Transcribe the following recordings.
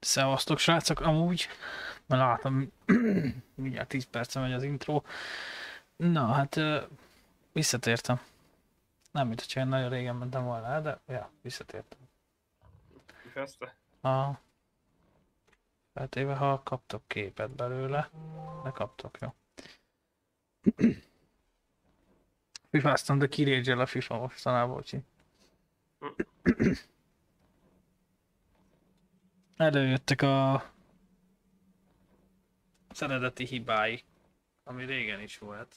Szevasztok srácok, amúgy, mert látom, mindjárt 10 perce megy az intro. Na, hát visszatértem. Nem, mint hogyha én nagyon régen mentem volna el, de ja, visszatértem. Kifejezte? A feltéve, ha kaptok képet belőle, de kaptok, jó. Fifáztam, de kirégyel a FIFA mostanában, úgyhogy. Előjöttek a az hibái, ami régen is volt.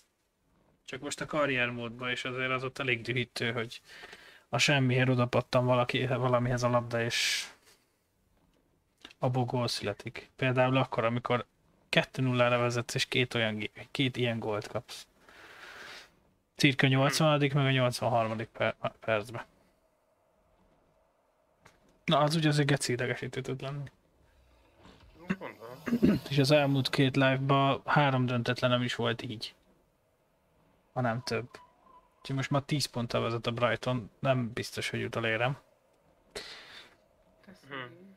Csak most a karriermódban, és azért az ott elég dühítő, hogy a semmihez odapattam valaki, valamihez a labda, és abból gól születik. Például akkor, amikor 2-0-ra vezetsz, és két, olyan, két ilyen gólt kapsz. Cirka 80 meg a 83 per, percben. Na, az ugye azért geci idegesítő tud lenni. És az elmúlt két live-ban három döntetlenem is volt így. Hanem több. Úgyhogy most már 10 ponttal vezet a Brighton, nem biztos, hogy jut elérem. Hmm.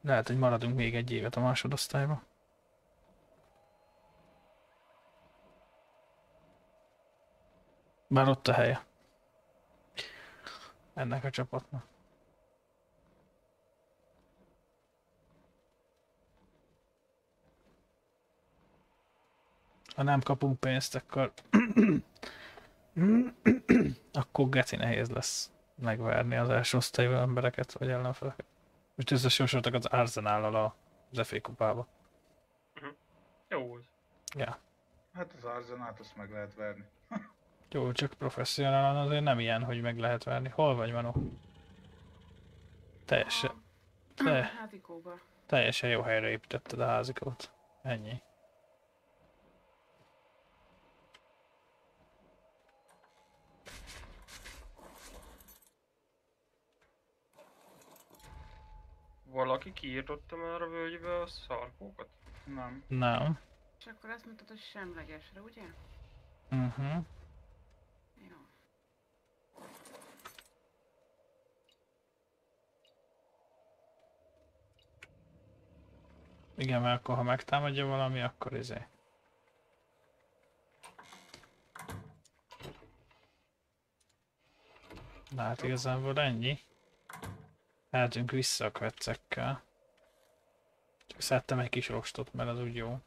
Lehet, hogy maradunk még egy évet a másodosztályba. Már ott a helye. Ennek a csapatnak. Ha nem kapunk pénzt, akkor... akkor geci nehéz lesz megverni az első osztályú embereket, vagy ellenfeleket. Most összesorsoltak az Arzenállal az FA kupába. Jó volt. Ja. Hát az Arzenát azt meg lehet verni. Jó, csak professzionálan azért nem ilyen, hogy meg lehet verni. Hol vagy, Manu? Teljesen, te, Házikóba. teljesen jó helyre építetted a házikót. Ennyi. Valaki kiírtotta már a völgybe a szarkókat? Nem. Nem. És akkor azt mondtad, hogy semlegesre, ugye? Uh-huh. Jó. Igen, mert akkor ha megtámadja valami, akkor izé. Na hát igazából ennyi. Eltünk vissza a kvetszekkel. Csak szedtem egy kis rostot, mert az úgy jó.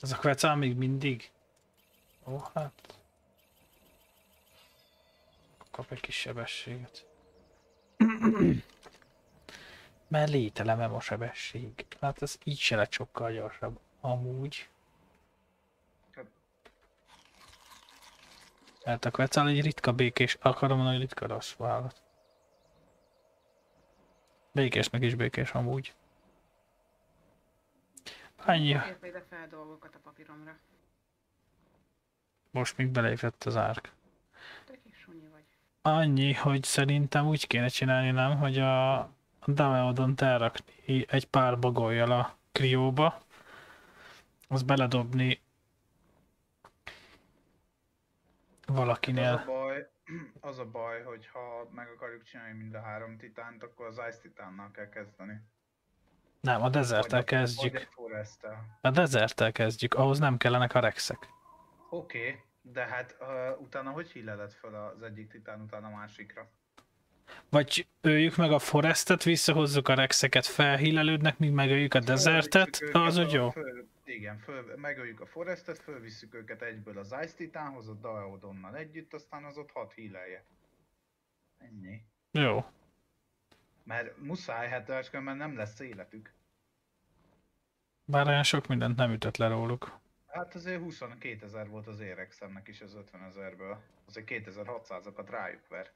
Ez a kvecál még mindig? Ó, hát... Kap egy kis sebességet. Mert lételemem a sebesség. Hát ez így se lett sokkal gyorsabb. Amúgy. Hát a kvecál egy ritka békés, akarom mondani, hogy ritka rossz vállalat. Békésnek is békés amúgy. Annyi, Írd ide fel dolgokat a papíromra. most még belépett az árk. Te kis sunyi vagy. Annyi, hogy szerintem úgy kéne csinálni, nem, hogy a Dameodon elrakni egy pár bagolyjal a krióba, az beledobni Hát az a valakinél. baj, az a baj, hogy ha meg akarjuk csinálni mind a három titánt, akkor az Ice titánnal kell kezdeni. Nem, a deserttel Vagy a kezdjük. A deserttel kezdjük, ahhoz nem kellenek a rexek. Oké, okay, de hát uh, utána hogy hilleled fel az egyik titán után a másikra? Vagy öljük meg a forestet, visszahozzuk a rexeket, felhílelődnek, míg megöljük a desertet, az úgy jó. Föl, igen, föl, megöljük a Forestet, fölvisszük őket egyből az Ice Titánhoz, a Daeodonnal együtt, aztán az ott hat hílelje. Ennyi. Jó. Mert muszáj, hát máskülönben nem lesz életük. Bár olyan sok mindent nem ütött le róluk. Hát azért 22 ezer volt az Érexemnek is az 50 ezerből. Azért 2600-akat rájuk ver.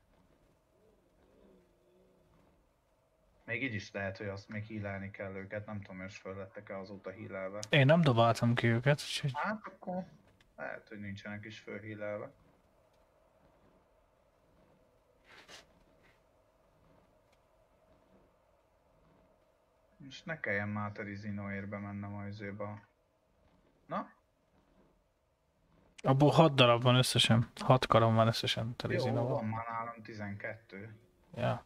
Még így is lehet, hogy azt még hílelni kell őket, nem tudom, és föl lettek-e azóta hílelve. Én nem dobáltam ki őket, úgyhogy Hát akkor lehet, hogy nincsenek is fölhílelve. Most ne kelljen Máteri Zinóérbe mennem a izébe. Na, abból 6 darab van összesen. 6 karom van összesen jó, Terizinóval. van már nálam 12. Ja.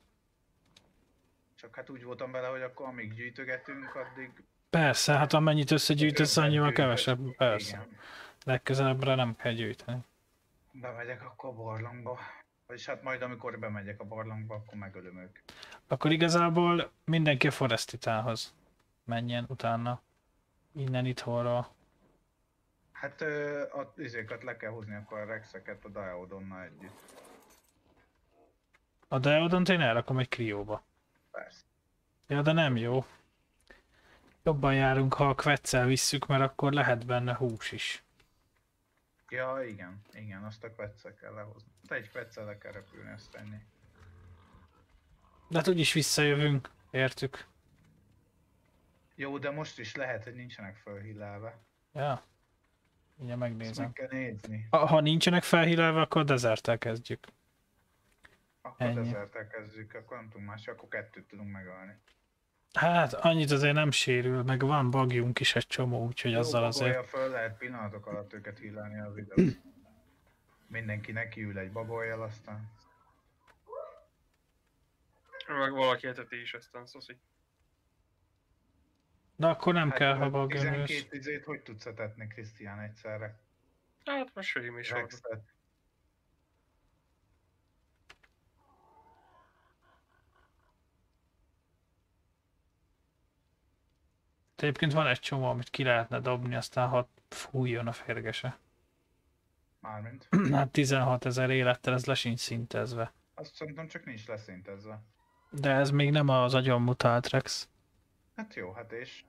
Csak hát úgy voltam bele, hogy akkor amíg gyűjtögetünk, addig... Persze, hát amennyit összegyűjtesz, annyival kevesebb. Persze. Igen. Legközelebbre nem kell gyűjteni. Bemegyek akkor a barlangba. Vagyis hát majd amikor bemegyek a barlangba, akkor megölöm őket. Akkor igazából mindenki a Forestitánhoz menjen utána. Innen itthonra. Hát ö, a izéket le kell hozni akkor a rexeket a Diodonnal együtt. A Deodont én elrakom egy krióba. Persze. Ja, de nem jó. Jobban járunk, ha a kvetszel visszük, mert akkor lehet benne hús is. Ja, igen, igen, azt a kvetszel kell lehozni. Hát egy kvetszel le kell repülni, ezt tenni. De hát úgyis visszajövünk, értük. Jó, de most is lehet, hogy nincsenek fölhillelve. Ja. Ugye Ezt megnézem. meg kell nézni. Ha, ha nincsenek felhílelve, akkor Deserttel kezdjük. Akkor Ennyi. dezerttel kezdjük, akkor nem tudunk más, akkor kettőt tudunk megölni. Hát annyit azért nem sérül, meg van bagjunk is egy csomó, úgyhogy azzal Jó, azért... bagolya föl lehet pillanatok alatt őket hillelni az videót. Mindenki nekiül egy bagolyjal, aztán... Meg valaki eteti is aztán, szoszi. De akkor nem kell, ha hát bagja 12 izét hogy tudsz etetni, Krisztián, egyszerre? Hát most ő is van. Rexet. Egyébként van egy csomó, amit ki lehetne dobni, aztán ha fújjon a férgese. Mármint. Hát 16 ezer élettel ez le sincs szintezve. Azt szerintem csak nincs leszintezve. De ez még nem az agyon mutált Rex. Hát jó, hát és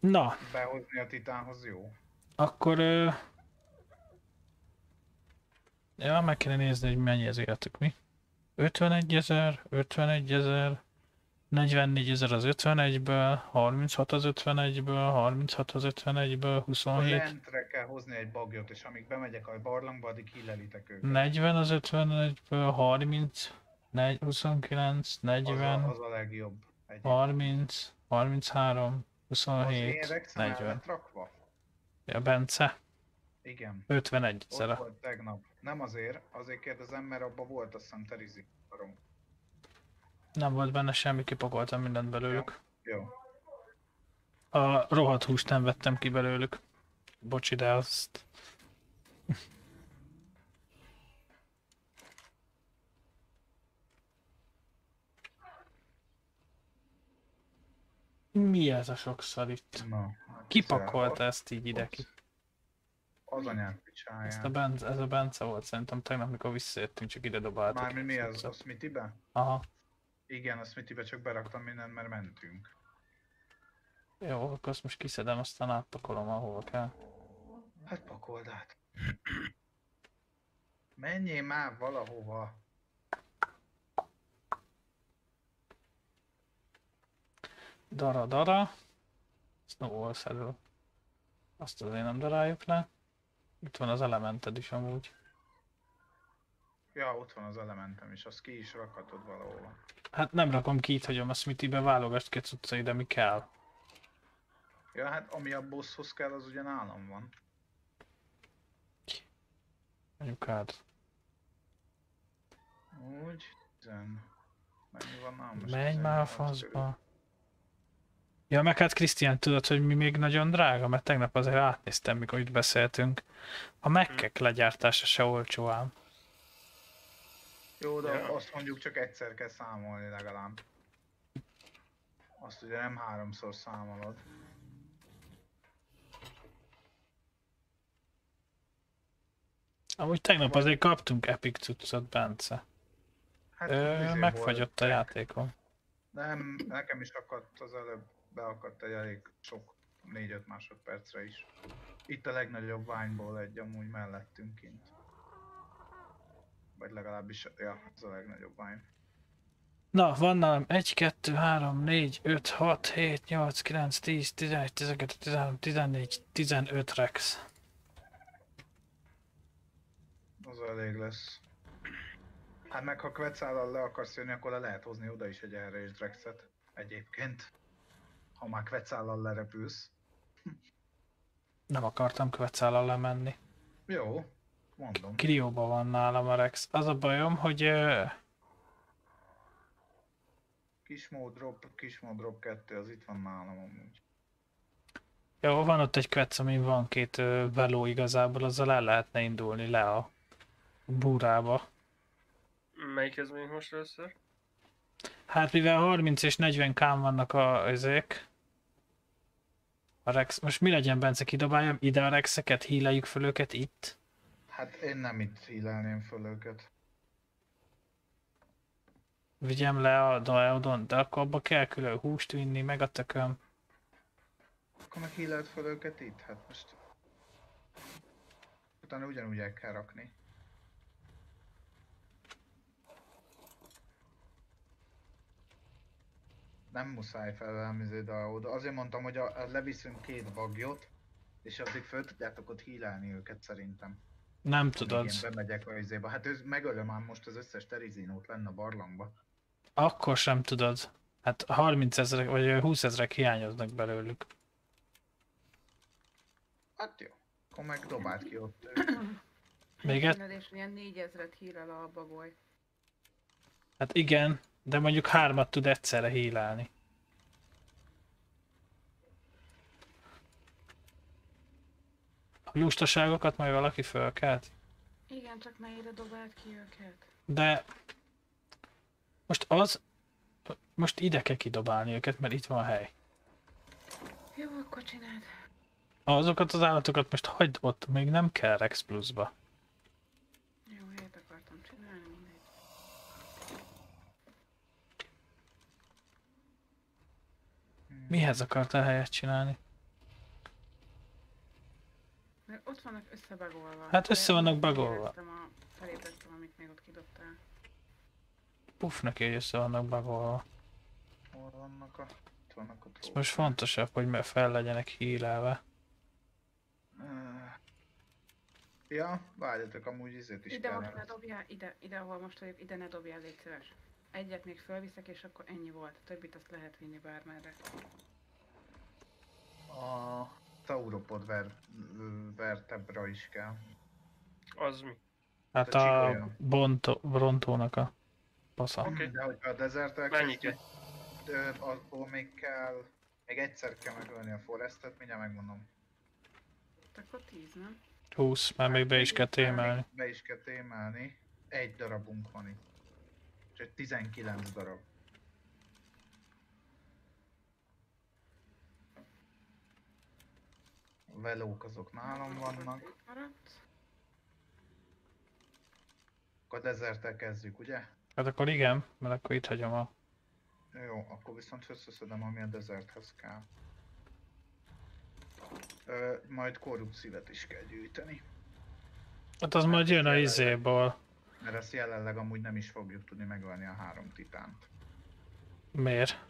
Na, behozni a titánhoz jó. akkor... Ö... Ja, meg kéne nézni, hogy mennyi az életük, mi? 51 ezer, 51 ezer, 44 ezer az 51-ből, 36 az 51-ből, 36 az 51-ből, Akkor 27, lentre kell hozni egy bagyot, és amíg bemegyek a barlangba, addig hillelitek őket. 40 az 51-ből, 30, 4, 29, Az 40, a, az a legjobb. Egy. 30, 33, Az én 27, Rexem el 40. lett rakva? Ja, Bence, Igen. 51 Ott szere. volt tegnap. Nem azért, azért kérdezem, mert abban volt azt hiszem terizi. Karom. Nem volt benne semmi, kipakoltam mindent belőlük. Jó. A rohadt húst nem vettem ki belőlük. Bocsi, de azt... Mi ez a sok szar itt? Na, hát Kipakolta ezt így ide ki. Az anyák Ezt a. Bence, ez a Bence volt szerintem tegnap, mikor visszajöttünk, csak ide dobáltuk. Mármi mi az? Cuccot. A Smithybe? Aha. Igen, a Smithybe csak beraktam mindent, mert mentünk. Jó, akkor azt most kiszedem, aztán átpakolom, ahova kell. Hát pakold át. Menjél már valahova. Dara, dara. Snowball saddle. Azt azért nem daráljuk le. Itt van az elemented is amúgy. Ja, ott van az elementem is, azt ki is rakhatod valahova. Hát nem rakom ki, itt hagyom a Smithybe, válogass ki a cuccai, de mi kell. Ja, hát ami a bosshoz kell, az ugye nálam van. Mondjuk hát. Úgy, tizen... Mennyi van nálam most? Menj már a 18 faszba. Ja, meg hát Krisztián, tudod, hogy mi még nagyon drága, mert tegnap azért átnéztem, mikor itt beszéltünk. A mekkek legyártása se olcsó ám. Jó, de Ja. azt mondjuk csak egyszer kell számolni legalább. Azt ugye nem háromszor számolod. Amúgy tegnap azért kaptunk Epic cuccot, Bence. Hát Ö, izé megfagyott a játékom. Nem, nekem is akadt az előbb, beakadt egy elég sok 4-5 másodpercre is. Itt a legnagyobb ványból egy amúgy mellettünk kint. Vagy legalábbis, ja, ez a legnagyobb vány. Na, van nálam 1, 2, 3, 4, 5, 6, 7, 8, 9, 10, 11, 12, 13, 14, 15 rex. Az elég lesz. Hát meg ha Quetzalal le akarsz jönni, akkor le lehet hozni oda is egy erre és Drexet. Egyébként. Ha már Quetzalal lerepülsz. Nem akartam követszállal lemenni. Jó, mondom. Krióba van nálam a rex. Az a bajom, hogy ö, Kismó drop, kismó drop 2, az itt van nálam amúgy. jó, van ott egy kvetsz, amin van két ö, veló igazából, azzal el lehetne indulni le a búrába. Melyikhez megyünk most először? Hát mivel 30 és 40 kám vannak a ezek, a rex, most mi legyen Bence, kidobáljam ide a rexeket, híleljük föl őket itt? Hát én nem itt hílelném föl őket. Vigyem le a Daeodon, de akkor abba kell külön húst vinni, meg a tököm. Akkor meg hílelt föl őket itt? Hát most... Utána ugyanúgy el kell rakni. Nem muszáj felelmizni oda. Azért mondtam, hogy a, a leviszünk két bagyot, és addig föl tudjátok ott hílelni őket szerintem. Nem tudod. Én bemegyek a izébe. Hát ez megölöm már most az összes terizinót lenne a barlangba. Akkor sem tudod. Hát 30 ezerek, vagy 20 ezerek hiányoznak belőlük. Hát jó. Akkor meg dobáld ki ott. Még egy, és ilyen négyezret hírel a bagoly. hát igen, De mondjuk hármat tud egyszerre hílálni. A lustaságokat majd valaki fölkelt? Igen, csak ne ide dobáld ki őket. De most az, most ide kell kidobálni őket, mert itt van a hely. Jó, akkor csináld. Azokat az állatokat most hagyd ott, még nem kell Rex Plus-ba. Jó, helyet akartam csinálni, mindegy. Mihez akartál helyet csinálni? Mert ott vannak összebagolva. Hát össze vannak bagolva. felébredtem, amit még ott kidobtál. Puff neki, hogy össze vannak bagolva. Hol vannak a... Itt vannak a Ez most fontosabb, hogy fel legyenek hílelve. Ja, várjatok, amúgy izét is Ide kell. most ne dobjál, ide, ide, ahol most vagyok, ide ne dobjál, légy szíves. Egyet még fölviszek, és akkor ennyi volt. A többit azt lehet vinni bármerre. A tauropod ver, vertebra is kell. Az mi? Hát A a bonto, brontónak a pasza. Oké. De hogyha a Mennyike? Ö, abból még kell, még egyszer kell megölni a forestet, mindjárt megmondom. Hát Akkor 10, nem? 20, mert még be is kell Már még témelni. Be is kell témelni. Egy darabunk van itt. Úgyhogy 19 darab. A velók azok nálam vannak. Akkor dezerttel kezdjük, ugye? Hát akkor igen, mert akkor itt hagyom a... Jó, akkor viszont összeszedem, ami a dezerthez kell. Ö, majd korrupt szívet is kell gyűjteni. Hát az majd jön a izéból. Mert ezt jelenleg amúgy nem is fogjuk tudni megölni a három titánt. Miért?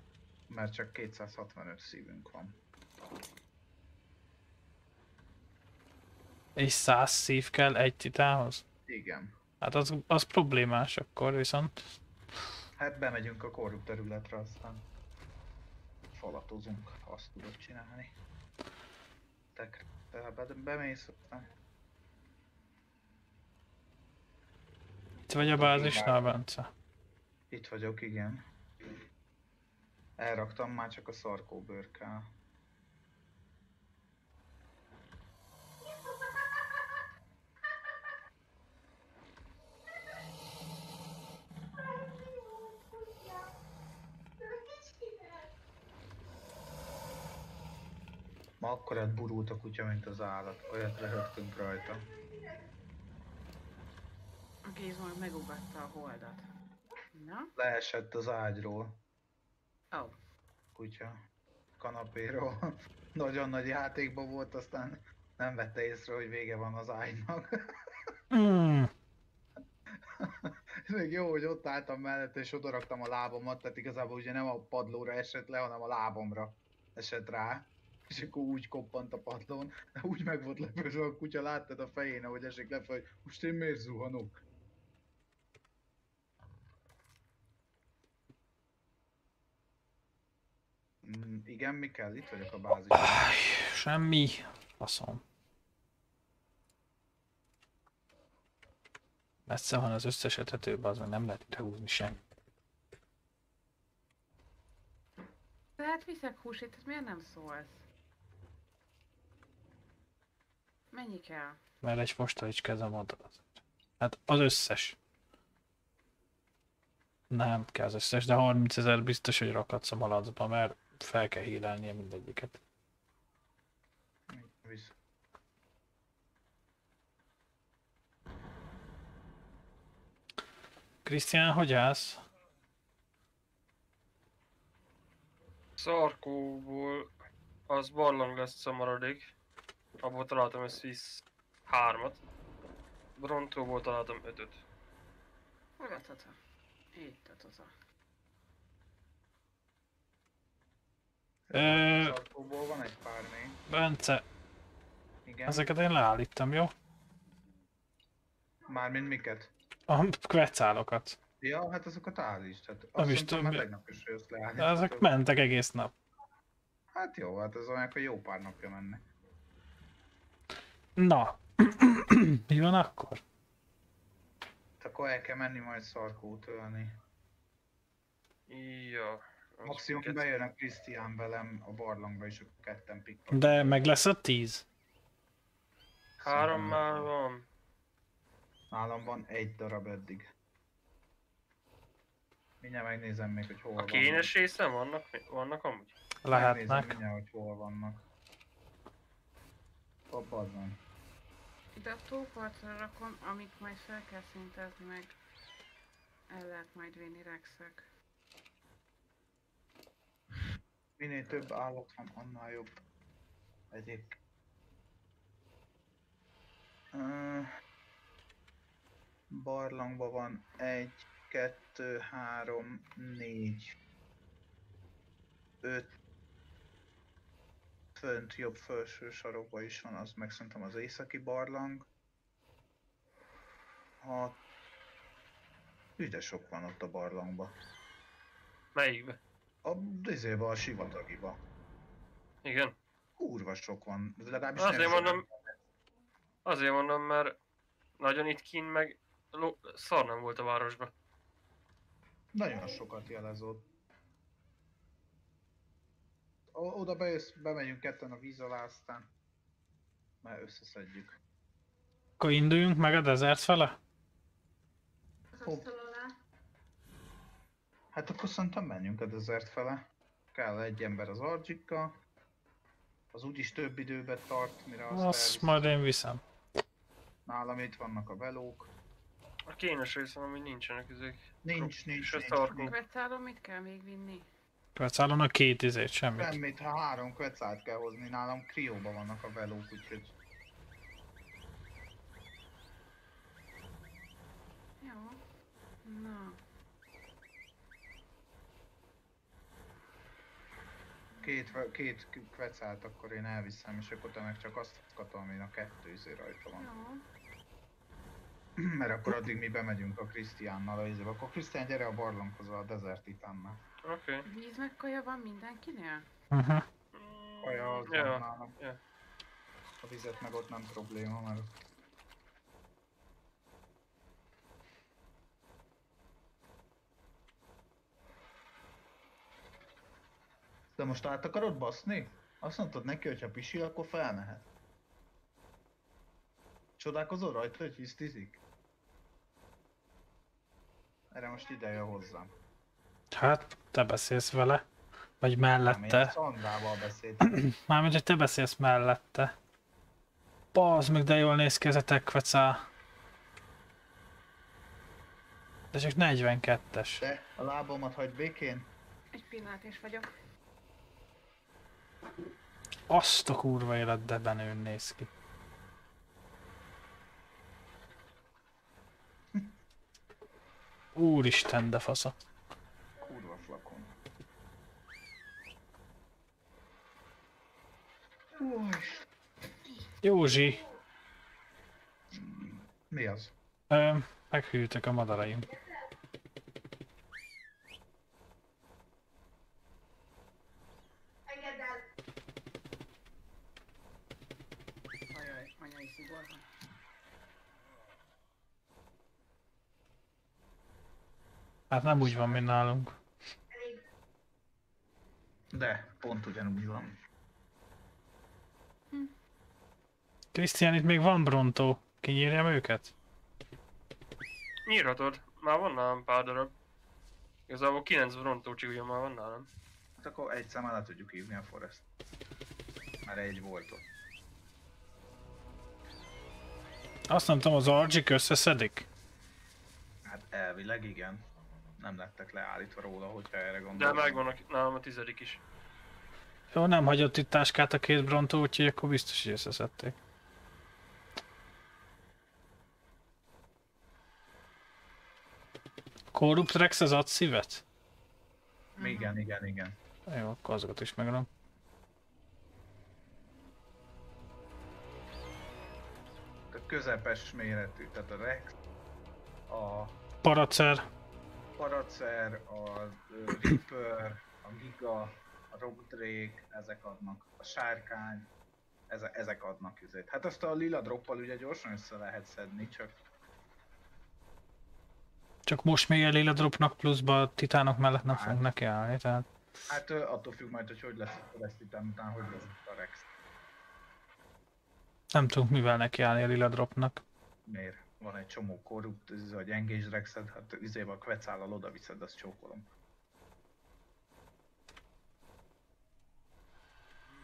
Mert csak 265 szívünk van. És 100 szív kell egy titánhoz? Igen. Hát az, az problémás akkor viszont. Hát bemegyünk a korrupt területre, aztán falatozunk, azt tudod csinálni. Te, te be, bemész, aztán Itt vagy a bázisnál, Bence? itt vagyok, igen. Elraktam, már csak a szarkóbőr kell. Ma akkorát burult a kutya, mint az állat. Olyat röhögtünk rajta. A Gizmor megugatta a holdat. Na? Leesett az ágyról. Ó. Oh. kutya kanapéról. Nagyon nagy játékban volt, aztán nem vette észre, hogy vége van az ágynak. Mm. Még jó, hogy ott álltam mellette, és oda raktam a lábamat, tehát igazából ugye nem a padlóra esett le, hanem a lábamra esett rá. És akkor úgy koppant a padlón, de úgy meg volt lepődve a kutya, láttad a fején, ahogy esik lefelé, hogy most én miért zuhanok? Mm, igen, mi kell? Itt vagyok a bázisban. Áj, semmi. Faszom. Messze van az összes etetőben, az meg nem lehet ide húzni semmi. De hát viszek húsit, tehát miért nem szólsz? Mennyi kell? Mert egy fostalicska kezem ad. Hát az összes. Nem kell az összes, de 30 ezer biztos, hogy rakadsz a malacba, mert fel kell hílelnie mindegyiket. Visz. Krisztián, hogy állsz? Szarkóból az barlang lesz a maradék. Abból találtam ezt visz hármat. Brontóból találtam ötöt. Hol a tata? Itt a Ö- Sarkóból van egy pár még. Bence, Igen. ezeket én leállítom, jó? Mármint miket? A kvetszálokat. Ja, hát azokat állítsd. Hát Nem azt is mondtam, tudom, már tegnap is jössz leállni. Ezek mentek egész nap. Hát jó, hát ez olyan, hogy jó pár napja mennek. Na, mi van akkor? Hát akkor el kell menni majd szarkót ölni. Ja. Maximum bejön a Krisztián velem a barlangba, és akkor ketten pikpak. De meg lesz a 10? Három már van. Nálam van egy darab eddig. Mindjárt megnézem még, hogy hol A vannak. kényes részen vannak, vannak amúgy? Megnézem Lehetnek. mindjárt, hogy hol vannak. Abban van. Ide a tópartra rakom, amit majd fel kell szintezni meg. El lehet majd vinni rexek. Minél több állat van, annál jobb. Uh, barlangban van egy, kettő, három, négy, öt. Fönt jobb felső sarokban is van, az meg szerintem az északi barlang. Hat. Ügy, de sok van ott a barlangban. Melyikbe? A dizébe, a sivatagiba. Igen. Kurva sok van. Legalábbis Azért nem mondom- Azért mondom, mert nagyon itt kint meg lo- szar nem volt a városba. Nagyon sokat jelez ott. O- oda bejössz, bemegyünk ketten a víz alá, aztán már összeszedjük. Akkor induljunk meg a desert fele? Hopp. Hát akkor szerintem menjünk a desert fele. Kell egy ember az argyika. Az úgyis több időbe tart, mire azt, Azt majd én viszem. Nálam itt vannak a velók. A kényes részen amúgy nincsenek ezek. Nincs, nincs, nincs. nincs. Kvetszálom mit kell még vinni? Kvetszálon a két izét, semmit. Semmit, ha három kvecát kell hozni, nálam krióba vannak a velók, úgyhogy Jó. Na, két, két kvecát akkor én elviszem, és akkor te meg csak azt katolom, én a kettő izé rajta van. jó. Mert akkor addig mi bemegyünk a Krisztiánnal a izébe. Akkor Krisztián gyere a barlanghoz a Desert Titánnal. Oké. Okay. Víz meg kaja van mindenkinél? Uh-huh. Kaja az van Ja. nálam. ja. A vizet meg ott nem probléma, mert De most át akarod baszni? Azt mondtad neki, hogy ha pisil, akkor felmehet. Csodálkozol rajta, hogy hisztizik? Erre most ideje hozzám. Hát, te beszélsz vele. Vagy Nem, én mellette. Szandrával beszéltem. Mármint, hogy te beszélsz mellette. Bazd meg, de jól néz ki ez a tekvecá. De csak 42-es. De a lábamat hagyd békén. Egy pillanat és vagyok. Azt a kurva élet, de benőn néz ki. Úristen, de fasza. Kurva flakon. Józsi, mi az? ö, meghűltek a madaraim. Hát nem úgy van, mint nálunk. De, pont ugyanúgy van. Krisztián, itt még van Brontó. Kinyírjam őket? Nyírhatod. Már van nálam pár darab. Igazából 9 brontó csigulya már van nálam. Hát akkor egy szem alá tudjuk hívni a Forest. Mert egy volt ott. Azt nem tudom, az Argyik összeszedik? Hát elvileg igen. Nem lettek leállítva róla, hogyha erre De gondolom. megvan a, nálam a tizedik is. Jó, nem hagyott itt táskát a két Brontó, úgyhogy akkor biztos, hogy összeszedték. Corrupt Rex az ad szívet? Igen, igen, igen. Jó, akkor azokat is megadom. A közepes méretű, tehát a Rex, a Paracer, Paracer, a Reaper, a Giga, a Rock Drake, ezek adnak. A Sárkány, ezek, ezek adnak üzét. Hát azt a lila droppal ugye gyorsan össze lehet szedni, csak csak most még a dropnak pluszba a titánok mellett nem Hát. fogunk nekiállni, tehát... Hát attól függ majd, hogy hogy lesz a Celestitán után, hogy lesz a Rex. Nem tudunk mivel nekiállni a lila dropnak. Miért? Van egy csomó korrupt, ez a gyengés Rexed, hát izébe a kvecállal oda viszed, azt csókolom.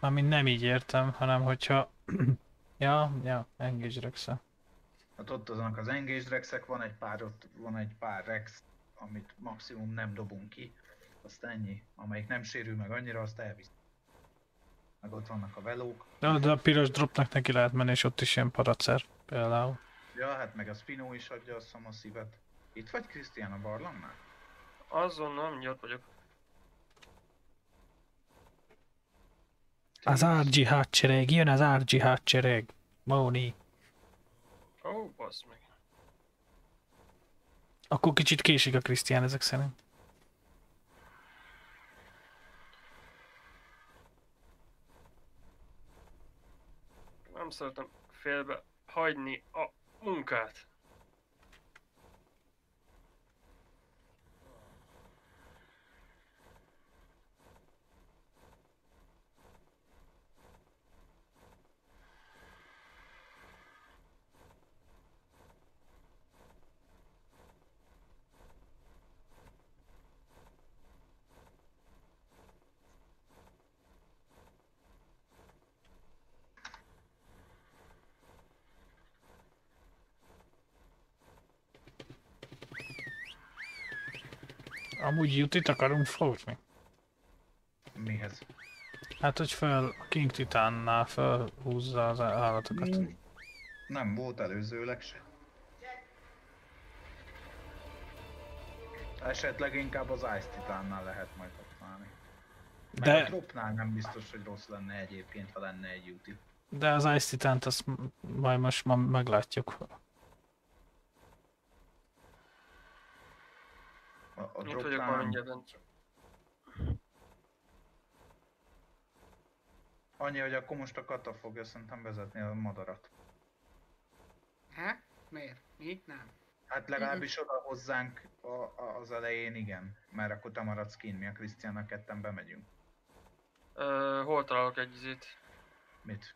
Mármint nem így értem, hanem hogyha... ja, ja, engage rex Hát ott azok az engage Rexek, van egy pár, ott van egy pár Rex, amit maximum nem dobunk ki, azt ennyi. Amelyik nem sérül meg annyira, azt elvisz. Meg ott vannak a velók. De, de a piros dropnak neki lehet menni, és ott is ilyen paracer például. Ja, hát meg a Spino is adja a szívet. Itt vagy Krisztián a barlangnál? Azonnal mindjárt vagyok. Az RG hadsereg, jön az RG hadsereg. Móni. Ó, oh, bassz meg. Akkor kicsit késik a Krisztián ezek szerint. Nem szeretem félbe hagyni a Um, cara. Amúgy jutit akarunk fogni. Mihez? Hát, hogy fel a King Titánnál felhúzza az állatokat. Mm. Nem volt előzőleg se. Esetleg inkább az Ice Titánnál lehet majd használni. Meg a De, dropnál nem biztos, hogy rossz lenne egyébként, ha lenne egy úti. de az Ice Titánt azt majd most ma meglátjuk. A, a Itt vagyok már nem. mindjárt bent. Annyi, hogy akkor most a kata fogja szerintem vezetni a madarat. He? Miért? Mi? Nem. Hát legalábbis oda hozzánk a, a, az elején igen, mert akkor te maradsz kint, mi a Krisztiánnak ketten bemegyünk. Ö, hol találok egy izét? Mit?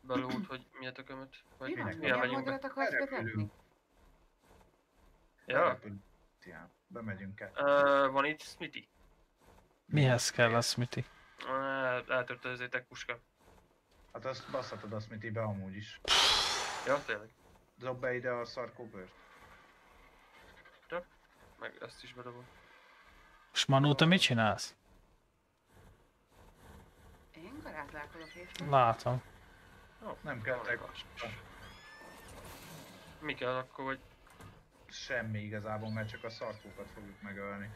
Belút, hogy mi a tökömöt? Vagy Mi van? minek? milyen madarat akarsz vezetni? Ja? Berepül- Krisztián. Bemegyünk ketten. Ö, van itt Smithy. Mihez kell a Smithy? Ö, Eltörte az étek puska. Hát azt basszhatod azt, mit be amúgy is. Ja, tényleg. Dob be ide a szarkóbőrt. Meg ezt is bedobom. És Manó, te mit csinálsz? Én garázdálkodok és Látom. Jó, Nem kell te Mi kell akkor, hogy semmi igazából, mert csak a szarkókat fogjuk megölni.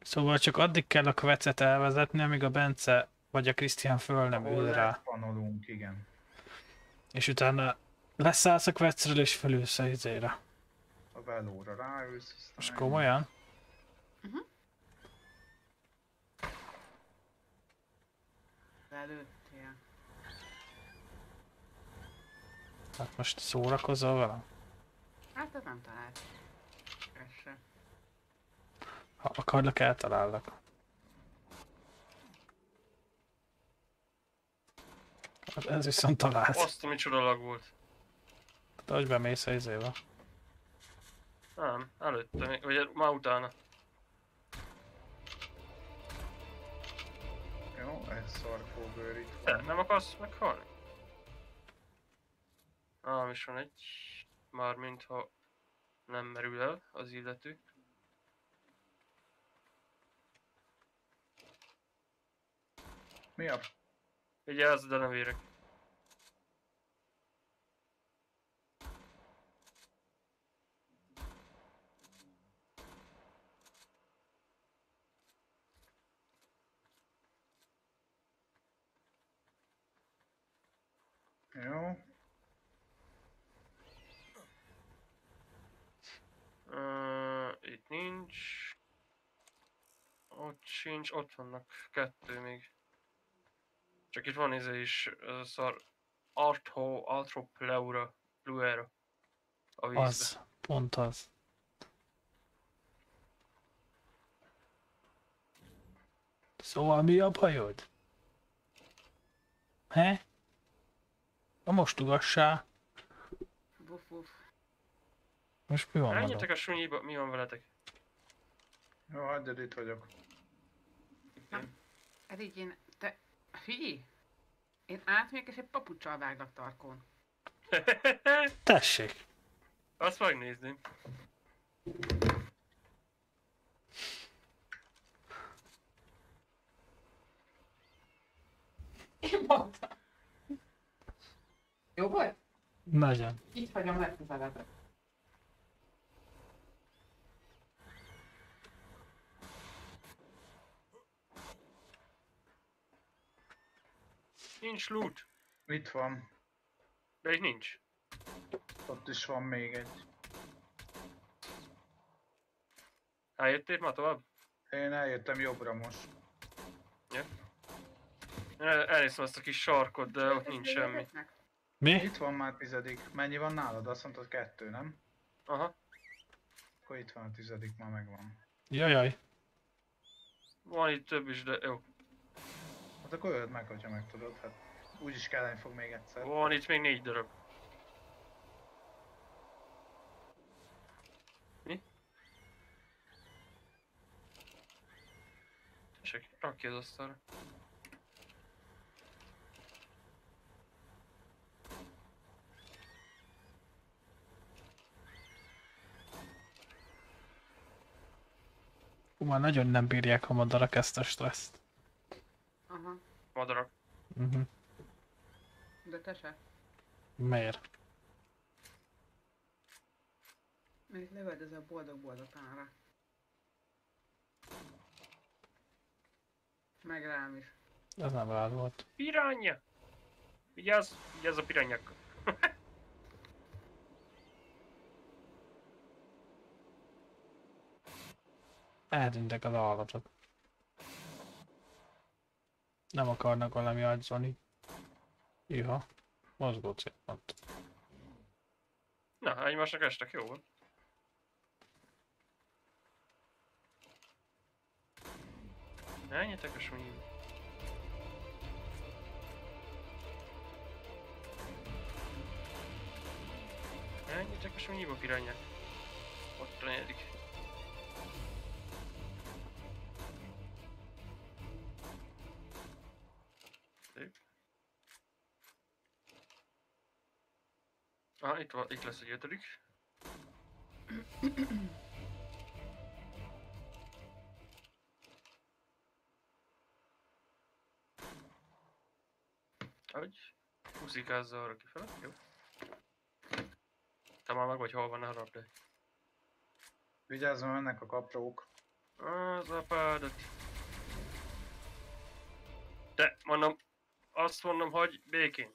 Szóval csak addig kell a kvecet elvezetni, amíg a Bence vagy a Krisztián föl nem Ahol ül rá. respawnolunk, igen. És utána leszállsz a kvecről és felülsz a izére. A velóra ráülsz, aztán És ennyi. Komolyan? Előttél. Hát most szórakozol vele? Hát ez nem talált. Ez se. Ha akarlak, eltalállak. Hát ez viszont talált. azt, ami csodalag volt. De hogy bemész a izébe. Nem, előtte, még- vagy már utána. Egy szarkóbőr itt Te nem akarsz meghalni? Ám is van egy, mármint ha nem merül el az illető. Mi a Vigyázz, de nem érek. Jó. Uh, itt nincs. Ott sincs, ott vannak kettő még. Csak itt van izé is, ez a szar Artho, Althropleura, Pluera. A vízbe. Az. Pont az. Szóval mi a bajod? He? A mostogassá. Buf, buf. Most mi van Menjetek a sunyiba, mi van veletek? Jó, hagyjad, itt vagyok. Én. Eddig én... Te... Figyelj! Én átmegyek és egy papucsal váglak tarkón. Tessék. Azt megnézném. Én mondtam. Jó volt? Nagyon. Itt hagyom legközelebb. Nincs loot, Itt van. de így nincs. Ott is van még egy. Eljöttél már tovább? Én eljöttem jobbra most. Én el- elnéztem ezt a kis sarkot, de ott nincs semmi. Mi? Itt van már tizedik. Mennyi van nálad? Azt mondtad kettő, nem? Aha. Akkor itt van a tizedik, már megvan. Jajaj. Van itt több is, de jó. Hát akkor öld meg, hogyha meg tudod. Hát úgyis kelleni fog még egyszer. Van itt még négy darab. Mi? Tessék, rakj ki az asztalra. Hú, már nagyon nem bírják a madarak ezt a stresszt. Madarak. Uh-huh. de te se. Miért? Mert lövöld ez a boldog-boldog tanra. Meg rám is. Ez nem rád volt. Piránya! Vigyázz, vigyázz a pirányákkal. Eltűntek az állatok. Nem akarnak valami agyzoni. Iha. Mozgó célpont. Na, egymásnak estek, jó van. Menjetek a sunyiba. Menjetek a sunyiba, pirányák. Ott negyedik. Szép. Ah, itt, van, itt lesz egy ötödik. Hogy? Húszikázza arra kifele, jó? Te már meg vagy hol van a harap, de... Vigyázzon, mennek a kaprók. Az apádat. De, mondom, azt mondom, hogy békén.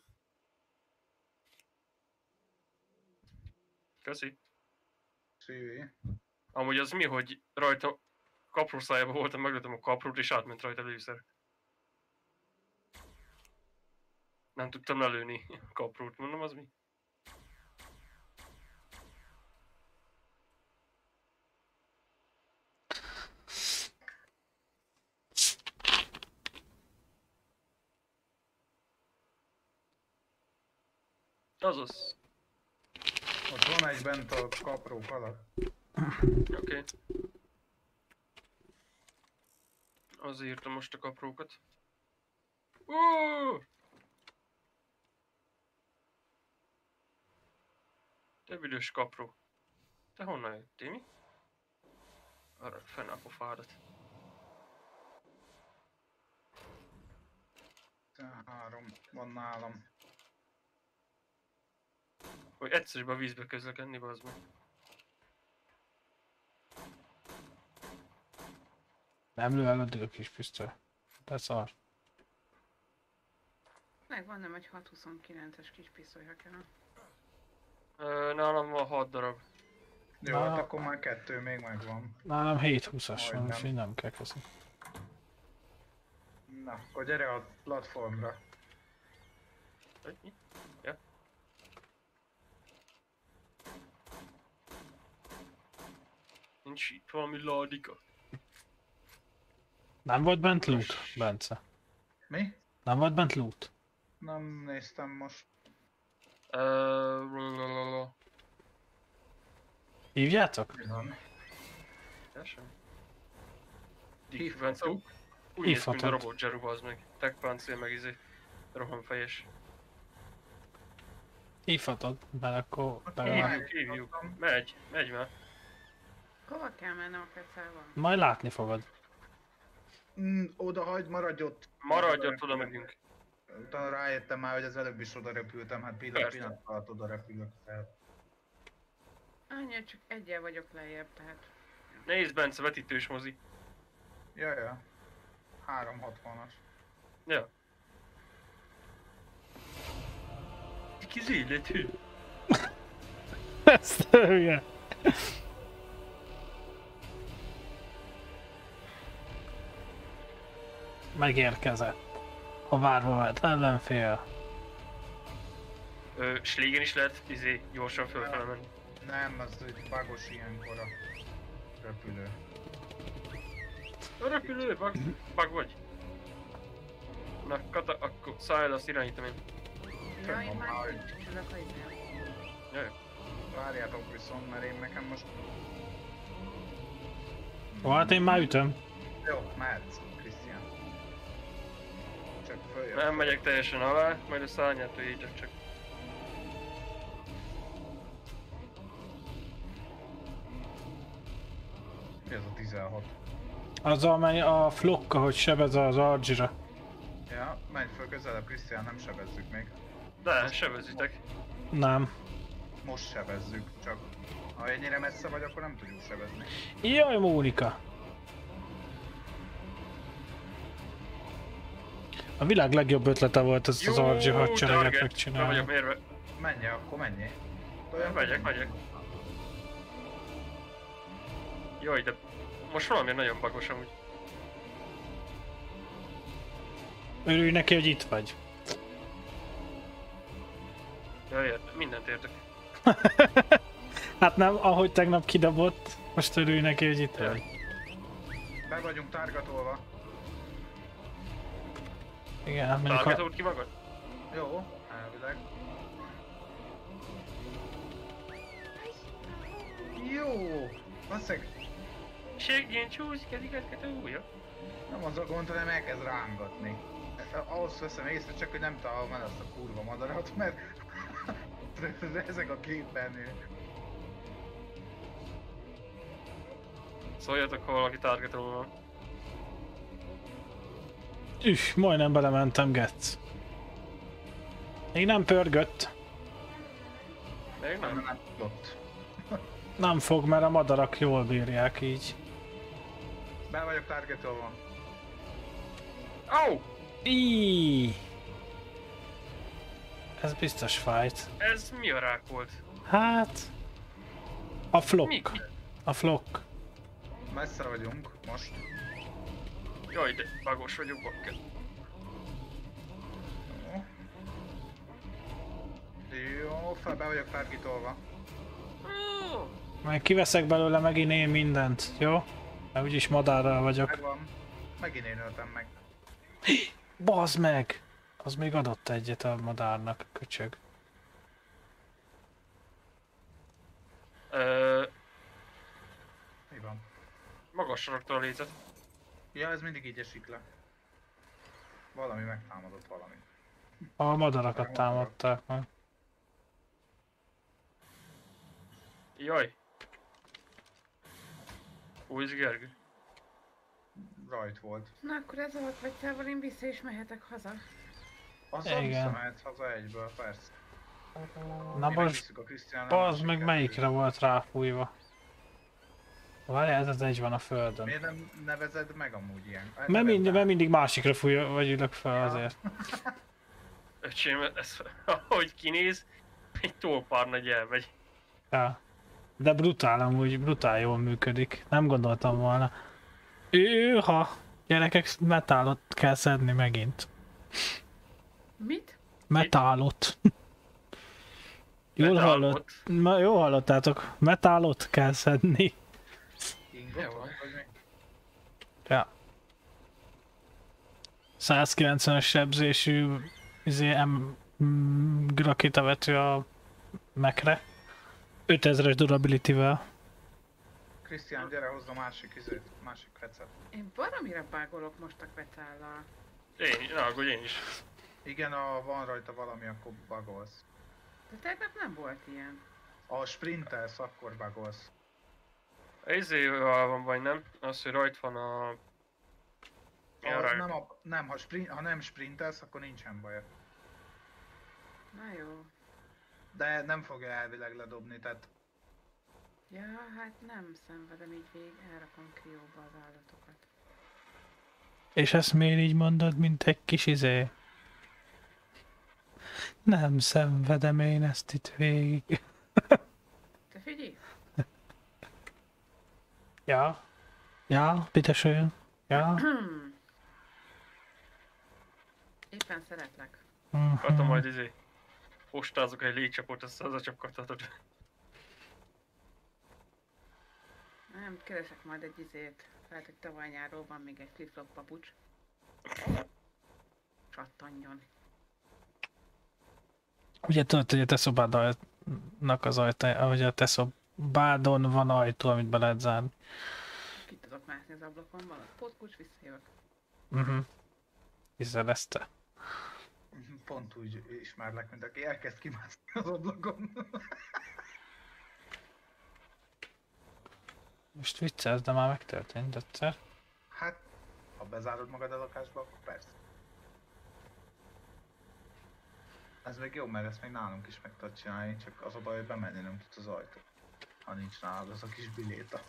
Köszi. Szívi. Amúgy az mi, hogy rajta kaprúszájában voltam, meglőttem a kaprút és átment rajta lőszer. Nem tudtam lelőni a kaprút, mondom, az mi? Azaz. Ott van egy bent a kaprók alatt. Oké. Okay. Az írtam most a kaprókat. Uh! Te büdös kapró. Te honnan jöttél mi? Arra fenn a pofádat. Te Három van nálam. Hogy egyszerűbb a vízbe közlekedni, bazd meg. Nem lő el addig a kis pisztoly. De szar. Meg van nem egy 629-es kis pisztoly, ha kell. Ö, nálam van 6 darab. Jó, Na. hát akkor már kettő még megvan. Nálam 7-20-as van, úgyhogy nem kell köszni. Akkor gyere a platformra. Hogy mi? Ja. Nincs itt valami ládika. Nem volt bent loot, Bence? Mi? Nem volt bent loot? Nem néztem most. Lalalala. Hívjátok? Hívhatok. Vance. Úgy néz ki, mint a robot Jeru, az meg. Tech páncél, meg izé. Rohanfejes. Hívhatod, mert akkor... Hívjuk, hívjuk. Megy, megy már. Hova kell mennem a kecával? Majd látni fogod. Mm, oda hagyd, maradj ott. Maradj ott, oda megyünk. Utána rájöttem már, hogy az előbb is oda repültem, hát pillanat, pillanat alatt oda repülök fel. Anya, csak egyel vagyok lejjebb, tehát... Nézd, Bence, vetítős mozi. Ja, ja. 360-as. Ja. Kis életű. Ezt Megérkezett. A várva vált ellenfél. Ö, Slégen is lehet izé gyorsan fölfele menni. Nem, az egy bagos ilyenkor a repülő. A repülő, bug, bug vagy. Na, kata, akkor szállj azt irányítom én. Ja, én van már a izén. Jaj. Várjátok viszont, mert én nekem most... Ó, hát én már ütöm. Jó, mehetsz, följön. Nem megyek teljesen alá, majd a szárnyától így csak. Mi ez a 16? Az, amely a flokka, hogy sebez az Argyra. Ja, menj föl közelebb, Krisztián, nem sebezzük még. De, sebezzitek. Nem. Most sebezzük, csak ha ennyire messze vagy, akkor nem tudjuk sebezni. Jaj, Mónika! A világ legjobb ötlete volt ez az Argy hadsereget vagyok megcsinálni. mérve. Menj, akkor menjél. Olyan megyek, megyek. Jaj, de most valami nagyon bagos amúgy. Örülj neki, hogy itt vagy. Jaj, mindent értek. Hát nem, ahogy tegnap kidobott, most örülj neki, hogy itt vagy. Be vagyunk tárgatolva. Igen, hát mondjuk ha... Targetod ki magad? Jó, elvileg. Jó! Basszeg, Segjen, csúszkodik, igazgatója. nem az a gond, hanem elkezd rángatni. Ahhoz veszem észre, csak hogy nem találom el azt a kurva madarat, mert ezek a képen ő. Szóljatok, ha valaki targetol van. Üh, majdnem belementem, Getz. Még nem pörgött. Még Nem, nem? nem tudott. Nem fog, mert a madarak jól bírják így. Be vagyok targetolva. Au! Íííí. Ez biztos fájt. Ez mi a rák volt? Hát... A Mi? flok. A flok. Messze vagyunk most. Jaj, de bagos vagyok, bakker. Jó. Fel be vagyok targetolva. Ó, Majd kiveszek belőle megint én mindent, jó? Mert úgyis madárral vagyok. Megvan. Megint én öltem meg. Bazd meg! Az még adott egyet a madárnak, köcsög. Ö, Mi van? magasra rakta a lécet. Ja, ez mindig így esik le. Valami megtámadott valami. A madarakat támadták meg. Jaj. Új Gergő. Rajt volt. Na akkor ez a kecával én vissza is mehetek haza. Azzal Igen. visszamehetsz haza egyből, persze. Na most, megvisszük a Krisztián bazd meg melyikre volt ráfújva. Várjál, ez az egy van a földön. Miért nem nevezed meg amúgy ilyen? Mert, nevezd mind, át. mert mindig másikra fúj, vagy ülök fel Ja. azért. Öcsém, ez, ahogy kinéz, egy tolpár nagy elmegy. Ja. De brutál amúgy, brutál jól működik. Nem gondoltam volna. Őha! Gyerekek, metálot kell szedni megint. Mit? Metálot. Jól hallott, jól hallottátok, metálot kell szedni. Ingot Jó. vagy mi? Ja. 190-es sebzésű izé, M mm, rakétavető a mekre. 5000-es durability-vel. Krisztián, gyere hozz a másik izét, másik vecet. Én baromira bágolok most a kvetállal. Én, na, hogy én is. Igen, ha van rajta valami, akkor bagolsz. De tegnap nem volt ilyen. Ha sprintelsz, akkor bagolsz. Ezével van baj, nem? Az, hogy rajt van a... Mi a Ha rajt? nem, a, nem, ha, sprint, ha nem sprintelsz, akkor nincsen baj. Na jó. De nem fogja elvileg ledobni, tehát Ja, hát nem szenvedem így végig, elrakom krióba az állatokat. És ezt miért így mondod, mint egy kis izé? Nem szenvedem én ezt itt végig. Te figyelj! Ja. Ja, bitteschön. Ja. Éppen szeretlek. Adtam Mhm. majd izé. Postázok egy légcsapot, azt az a csapkodhatod. Nem, keresek majd egy izét. Lehet, hogy tavaly nyáról van még egy flip-flop papucs. Csattanjon. Ugye tudod, hogy a te szobádnak az ajtaja, hogy a te szobádon van ajtó, amit be lehet zárni. Ki tudok mászni az ablakon, van ott potkulcs, visszajövök. Mhm. Hiszel ezt te. pont úgy ismerlek, mint aki elkezd kimászni az ablakon. Most viccelsz, de már megtörtént egyszer. hát, ha bezárod magad a lakásba, akkor persze. Ez még jó, mert ezt még nálunk is meg tudod csinálni, csak az a baj, hogy bemenni nem tudsz az ajtó. Ha nincs nálad az a kis biléta.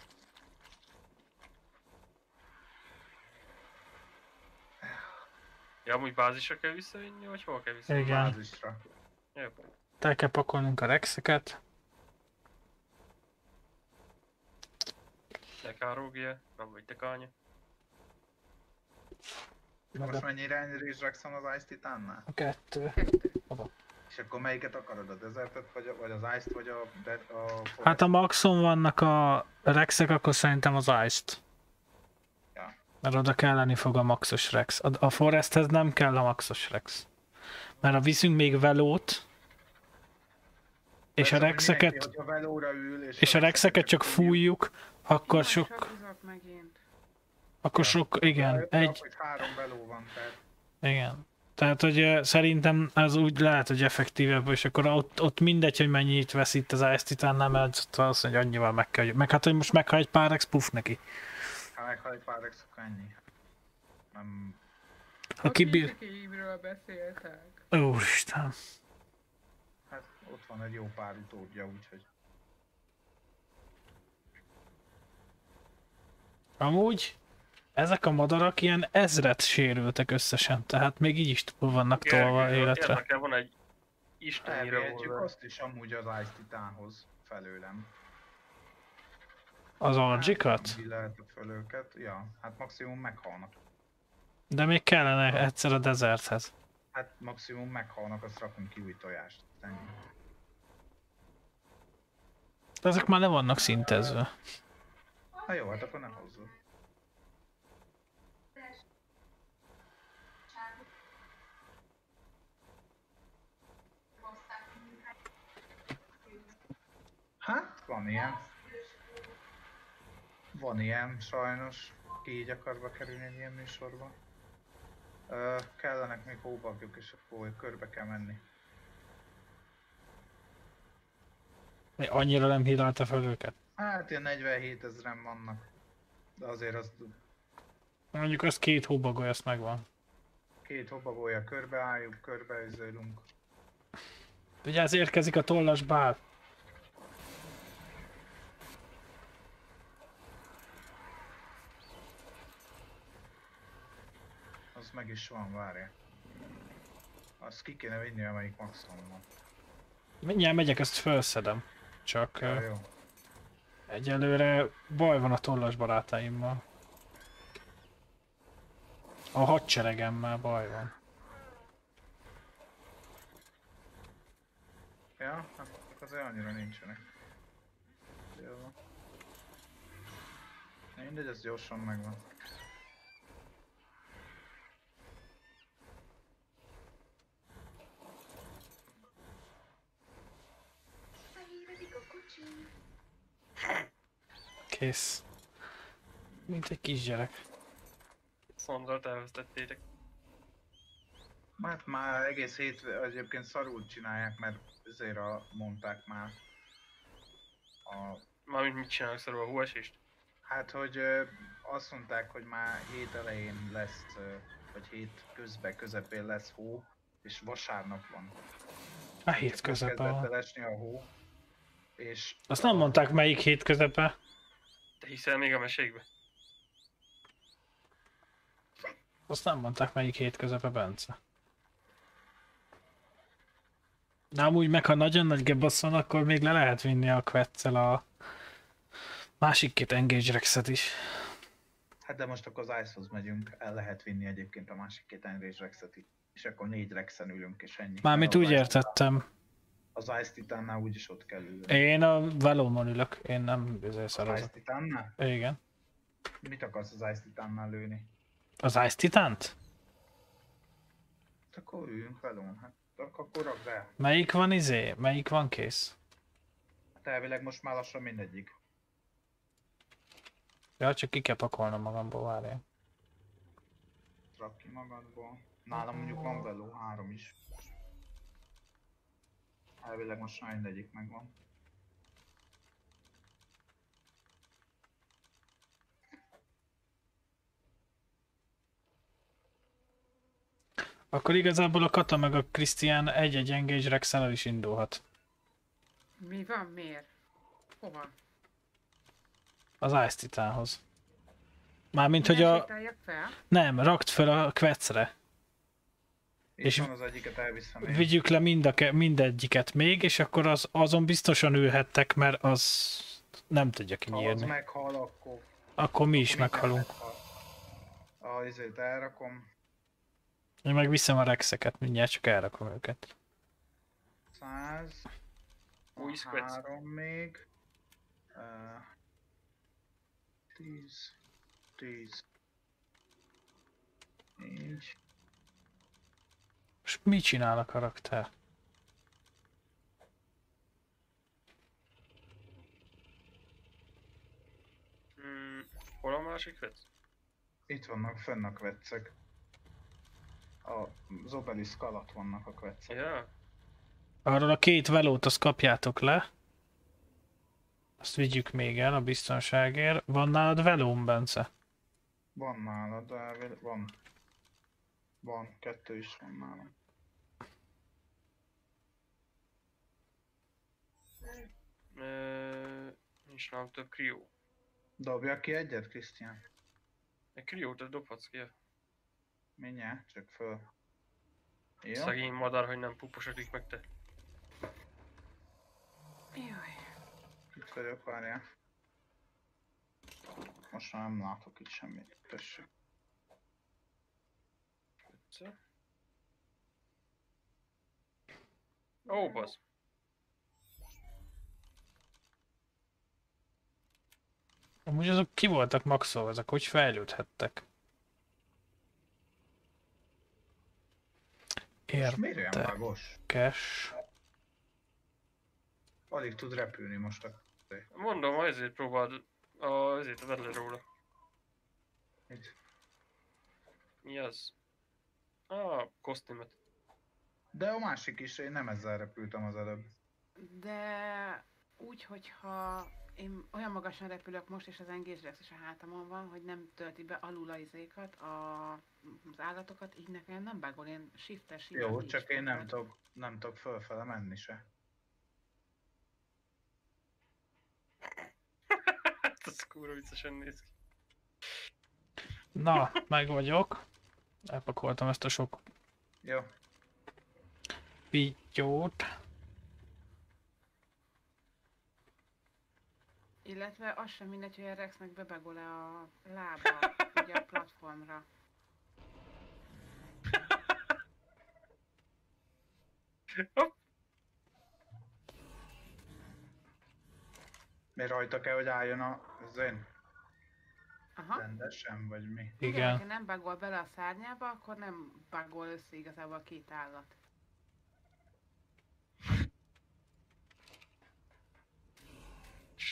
Ja, amúgy bázisra kell visszavinni, vagy hol kell visszavinni? Igen. Bázisra. Jó. El kell pakolnunk a rexeket. Dekárógia, nem vagy dekánya. Most mennyire ennyire rexon az Ice Titánnál? A kettő. És akkor melyiket akarod? A Desertet, vagy, vagy az Ice-t, vagy a, de, a Forest? Hát a maxon vannak a rexek, akkor szerintem az ice-t. Ja. Mert oda kelleni fog a maxos rex. A, a foresthez nem kell a maxos rex. Mert ha viszünk még velót, és a rexeket, és, és a rexeket csak fújjuk, akkor sok, akkor sok, igen, egy, három veló van, tehát igen. Tehát, hogy szerintem ez úgy lehet, hogy effektívebb, és akkor ott, ott mindegy, hogy mennyit veszít az Ice Titánnál, mert ott azt mondja, hogy annyival meg kell, meg hát, hogy most megha egy pár rex, puff neki. ha meghal egy pár rex, akkor ennyi. Nem, Ha kibír... Beszéltek. Úristen. hát ott van egy jó pár utódja, úgyhogy Amúgy ezek a madarak ilyen ezret sérültek összesen, tehát még így is túl vannak tolva életre. Érdekel, van egy isteni revolver. azt is amúgy az Ice Titánhoz felőlem. Az algikat? Így lehet a fölőket, ja, hát maximum meghalnak. De még kellene egyszer a deserthez. Hát maximum meghalnak, azt rakunk ki új tojást. Ennyi. De ezek már le vannak szintezve. Na jó, hát akkor ne hozzuk. Hát, van ilyen. Van ilyen, sajnos. Ki így akar bekerülni egy ilyen műsorba. Ö, kellenek még hóbagyok, és akkor körbe kell menni. Annyira nem hírálta fel őket. Hát ilyen 47 ezeren vannak. De azért az Mondjuk az két hóbagoly, azt megvan. két hobagolja körbeálljuk, körbeüzölünk. Ugye ez érkezik a tollas bál. Meg is van, várja. Azt ki kéne vinni, amelyik maximum van. Mindjárt megyek, ezt felszedem. Csak Ja, jó. egyelőre baj van a tollas barátaimmal. A hadseregemmel baj van. Ja, hát azért annyira nincsenek. Jó. Mindegy, ez gyorsan megvan. Kész. Mint egy kisgyerek. Szondrat elvesztettétek. Hát már egész hét egyébként szarul csinálják, mert ezért a, mondták már. A, Mármint mit csinálnak szarul a hóesést? hát, hogy ö, azt mondták, hogy már hét elején lesz, ö, vagy hét közben, közepén lesz hó, és vasárnap van. A hét közepe kezdett el esni a hó, és Azt nem mondták melyik hét közepe. Te hiszel még a mesékbe? Azt nem mondták melyik hét közepe, Bence. De amúgy meg, ha nagyon nagy gebasz van, akkor még le lehet vinni a kvetszel a másik két Engage Rexet is. Hát de most akkor az Ice-hoz megyünk, el lehet vinni egyébként a másik két Enrage Rexet is. És akkor négy Rexen ülünk, és ennyi. Mármint Mert úgy értettem. Az Ice Titánnál úgyis ott kell ülni. Én a Velomon ülök, én nem ezért Az Ice szarozok. Titánnál? Igen. Mit akarsz az Ice Titánnál lőni? Az Ice Titant? Hát akkor üljünk velünk, hát ak- akkor rakd el. Melyik van izé? Melyik van kész? Hát elvileg most már lassan mindegyik. Ja, csak ki kell pakolnom magamból, várjál. Rak ki magadból. Nálam mondjuk van veló, három is. Elvileg most már mindegyik megvan. Akkor igazából a Kata meg a Krisztián egy-egy Engage Rexel is indulhat. Mi van? Miért? Hova? Az Ice Titánhoz. Mármint, hogy Innen a... fel? Nem, rakt fel a kvecre. És- van az egyiket elviszem én. Vigyük le mind a ke- mindegyiket még, és akkor az, azon biztosan ülhettek, mert az nem tudja Ha az kinyírni. meghal, akkor... Akkor mi is akkor meghalunk. meghal. A izét elrakom. Én meg viszem a rexeket, mindjárt csak elrakom őket. 100. Új. Három még. Uh, 10. 10. Így. És mit csinál a karakter? Hmm, hol a másik vec? Itt vannak fönn a kvetszek. A obelisk alatt vannak a kvetszek. Ja, Arról a két velót azt kapjátok le. Azt vigyük még el a biztonságért. Van nálad velóm, Bence? Van nálad, de van. Van, kettő is van nálam. Ö, nincs nálam több krió. Dobja ki egyet, Krisztián? Egy kriót dobhatsz ki. Mindjárt, csak föl. Jó? Szegény madár, hogy nem puposodik meg te. Jaj. Itt vagyok, várjál. Most már nem látok itt semmit. Tessék. Ó, basz. Amúgy azok ki voltak maxolva, ezek hogy fejlődhettek? Vágos? Alig tud repülni most a... Mondom, ezért próbáld a, ezért vedd le róla. Mit? Mi az? Ah, kosztümöt. De a másik is, én nem ezzel repültem az előbb. De úgy, hogyha én olyan magasan repülök most, és az engage Rex is a hátamon van, hogy nem tölti be alul a izékat, a, az állatokat, így nekem nem bagol, én shifter Jó, csak én nem tudok, nem tudok fölfele menni se. Ez kurva viccesen néz ki. Na, meg vagyok. Elpakoltam ezt a sok Jó, pittyót. Illetve az sem mindegy, hogy a Rex meg bebegol -e a lába, ugye a platformra. Mi rajta kell, hogy álljon a zen? Aha. Rendesen, vagy mi? Igen. Ha nem bagol bele a szárnyába, akkor nem bagol össze igazából a két állat.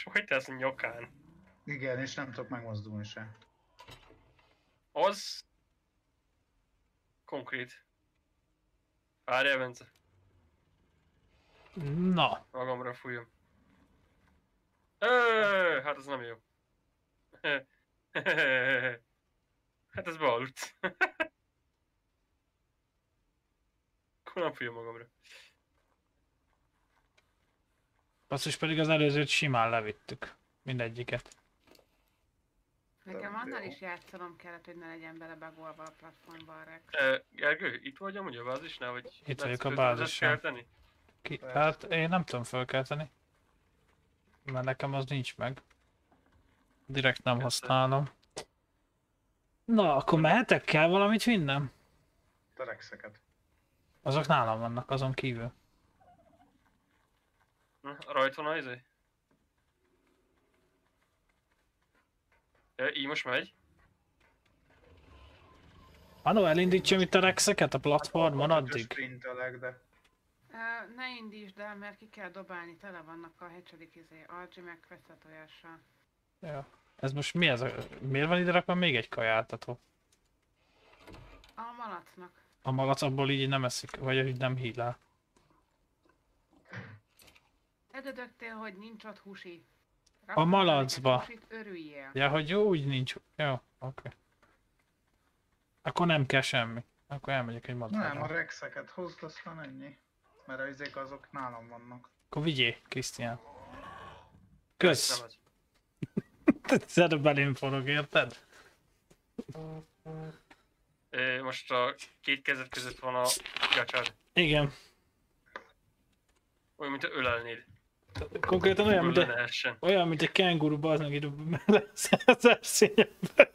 A nyakán? Igen, és nem tudok megmozdulni se. Az... Konkrét. Várjál, Bence. Na, Magamra fújom. Ö, hát ez nem jó. Hát ez bealudt. Akkor nem fújom magamra. Basszus pedig az előzőt simán levittük. Mindegyiket. Nekem annál is játszanom kellett, hogy ne legyen bele bagolva a platformba a Rex. Ö, Gergő, itt vagy amúgy a bázisnál, vagy? Itt vagyok a tenni? Ki, hát én nem tudom felkelteni. Mert nekem az nincs meg. Direkt nem használom. Na, akkor mehetek? Kell valamit vinnem? Terexeket. Azok nálam vannak, azon kívül. Na, rajta van a izé? Ja, így most megy? Ano, elindítsam itt a rexeket a platformon addig? sprintelek, de Ö, ne indítsd el, mert ki kell dobálni, tele vannak a hecsadik izé, algyi meg kveszatojással. Ja. Ez most mi ez? A... Miért van ide rakva még egy kajáltató? A malacnak. A malac abból így nem eszik, vagy hogy nem hílál. Edödögtél, hogy nincs ott húsi. A malacba. Húsit örüljél. Ja, hogy jó, úgy nincs. Jó, oké. Okay. Akkor nem kell semmi. Akkor elmegyek egy nem, a rexeket hozd, aztán ennyi. Mert a izék azok nálam vannak. Akkor vigyél, Krisztián. Kösz! az. Te belém forog, érted? Most a két kezed között van a gacsád. Igen. Olyan, mint ölelnéd. Konkrétan olyan, mint, olyan, mint egy kenguru, az meg így lesz az erszényembe.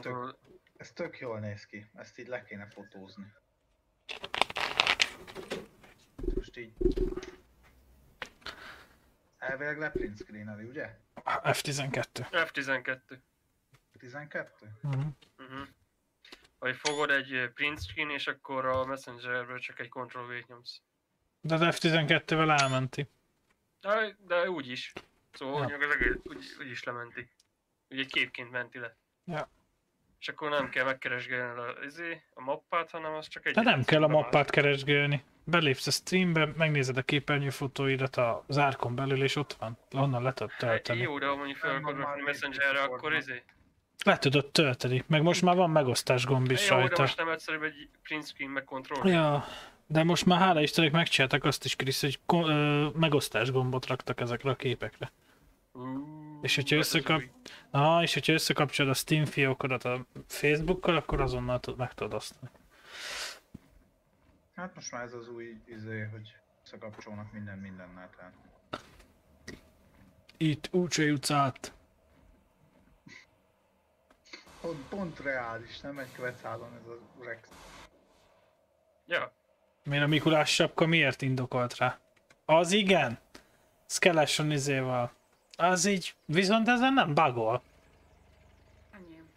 Tök- Ez tök jól néz ki. Ezt így le kéne fotózni. Most így... Elvileg le print screeneli, ugye? F12. F12. 12? Mhm. Uh-huh. Vagy fogod egy print screen, és akkor a messengerből csak egy Ctrl V-t nyomsz. De az F12-vel elmenti. De, de úgy is. Szóval Ja. az egész úgy, úgy is lementi. Ugye képként menti le. Ja. És akkor nem kell megkeresgélni a, izé, a mappát, hanem az csak egy... De nem kell a mappát keresgélni. Belépsz a streambe, megnézed a képernyőfotóidat a zárkon belül, és ott van. Onnan le tudod Hát, tölteni. jó, de ha mondjuk fel akarod messengerre, akkor izé. Le tudod tölteni. Meg most már van megosztás gomb is Jó, de rajta. most nem egyszerűbb egy print screen meg control. Ja, de most már hála Istennek megcsináltak azt is, Krisz, hogy ko- ö, megosztás gombot raktak ezekre a képekre. Uh, És hogyha ez az összekap-. Ah, és hogyha összekapcsolod a Steam fiókodat a Facebookkal, akkor azonnal tud, meg tudod osztani. Hát most már ez az új izé, hogy összekapcsolnak minden mindennel. Tehát. Itt Úcsai jutsz át. Pont, pont reális, nem egy kvetszálon ez a Rex. Ja, Miért a Mikulás sapka miért indokolt rá? Az igen. Skeleton izéval. Az így, viszont ezen nem bagol. Enyém.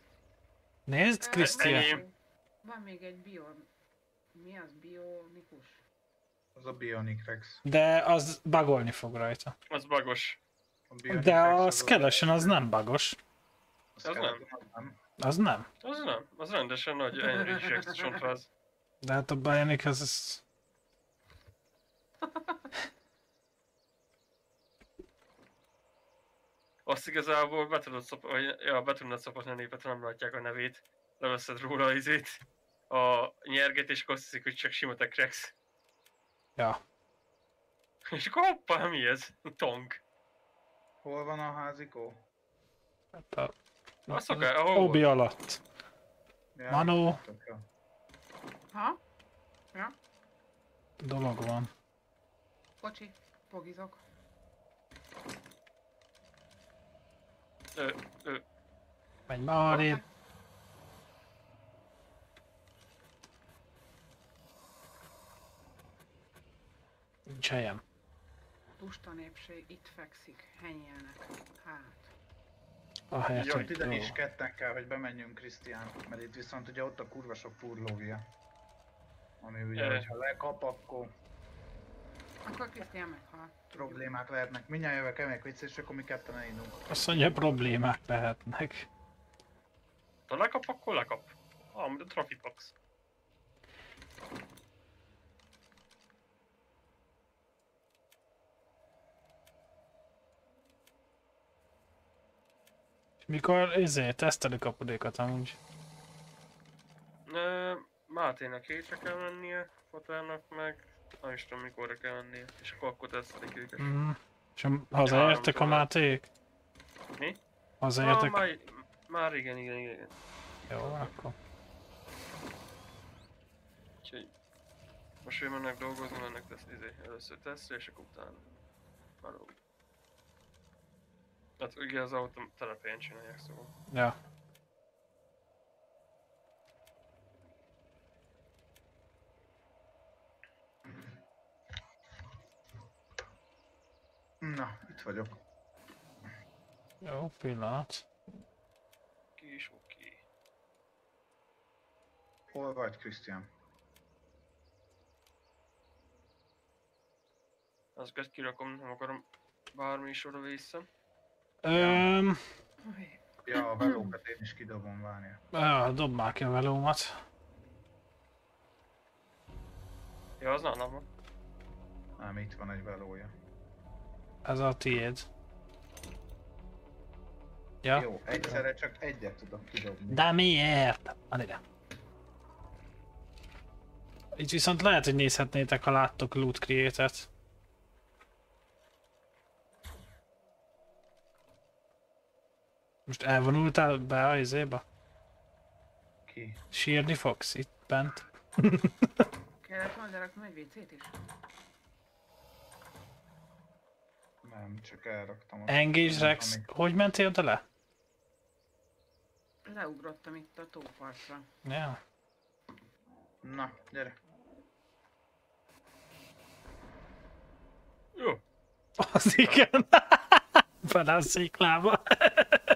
Nézd, Krisztián. Van még egy bio... Mi az? Bionikus? Az a Bionic Rex. De az bagolni fog rajta. az bagos. A De a az Skeleton az nem bagos. A nem. Az nem. Az nem. Az nem, az rendesen nagy Rex csontváz. De hát a Bionic az... az... Azt igazából be tudod szop, vagy, ja, be tudnád szopatni a népet, nem látják a nevét. Leveszed róla az izét, a nyerget, és akkor azt hiszik, hogy csak sima Tech Rex. Ja. És akkor hoppá, mi ez? Tong. Hol van a házikó? Hát a... A szaká... Oh. Obi alatt. Ja, Manó. Ha? Ja. Dolog van. Kocsi, fogizok. Ö, ö. Menj már arrébb. Nincs helyem. Lusta népség itt fekszik, henyelnek. Hát. Jaj, hogy... Hát ide jó. is ketten kell, hogy bemenjünk Krisztián, mert itt viszont ugye ott a kurva sok furlógia. Ami ugye, Jaj. hogyha lekap, akkor Akkor Krisztián meghal. problémák lehetnek. Mindjárt jövök, emeljek vicc, és akkor mi ketten elindulunk. Azt mondja, problémák lehetnek. Ha lekap, akkor lekap. Ah, mint a Trafipax. Mikor izé, tesztelik a pudékat amúgy. Ö, Máténak hétre kell mennie, Fotának meg nem is tudom mikorra kell mennie, és akkor akkor tesztelik őket. Mm. És hazaértek a máték? Mi? Hazaértek? Ah, már, már igen, igen, igen. Jó, akkor. Úgyhogy most ő mennek dolgozni, mennek tesz, izé, először tesztre, és akkor utána való. Hát ugye az autó telephelyen csinálják, szóval. Ja. Na, itt vagyok. Jó, pillanat. Ki is oké. Hol vagy, Krisztián? Azokat kirakom, nem akarom bármi is vissza. Öm, Ja, a velókat én is kidobom, várja. ah, dob már ki a velómat. Ja, az nálam van. Nem, itt van egy velója. Ez a tiéd. Ja. Jó, egyszerre csak egyet tudok kidobni. De miért? Van ide. Itt viszont lehet, hogy nézhetnétek, ha láttok Loot Create-et. Most elvonultál be a izébe? Ki? Sírni fogsz itt bent? kellett leraknom egy WC-t is? Nem, csak elraktam. Engage Rex, Ami- hogy mentél oda le? Leugrottam itt a tópartra. Ja. Na, gyere. Jó. Az igen. Bele a széklába.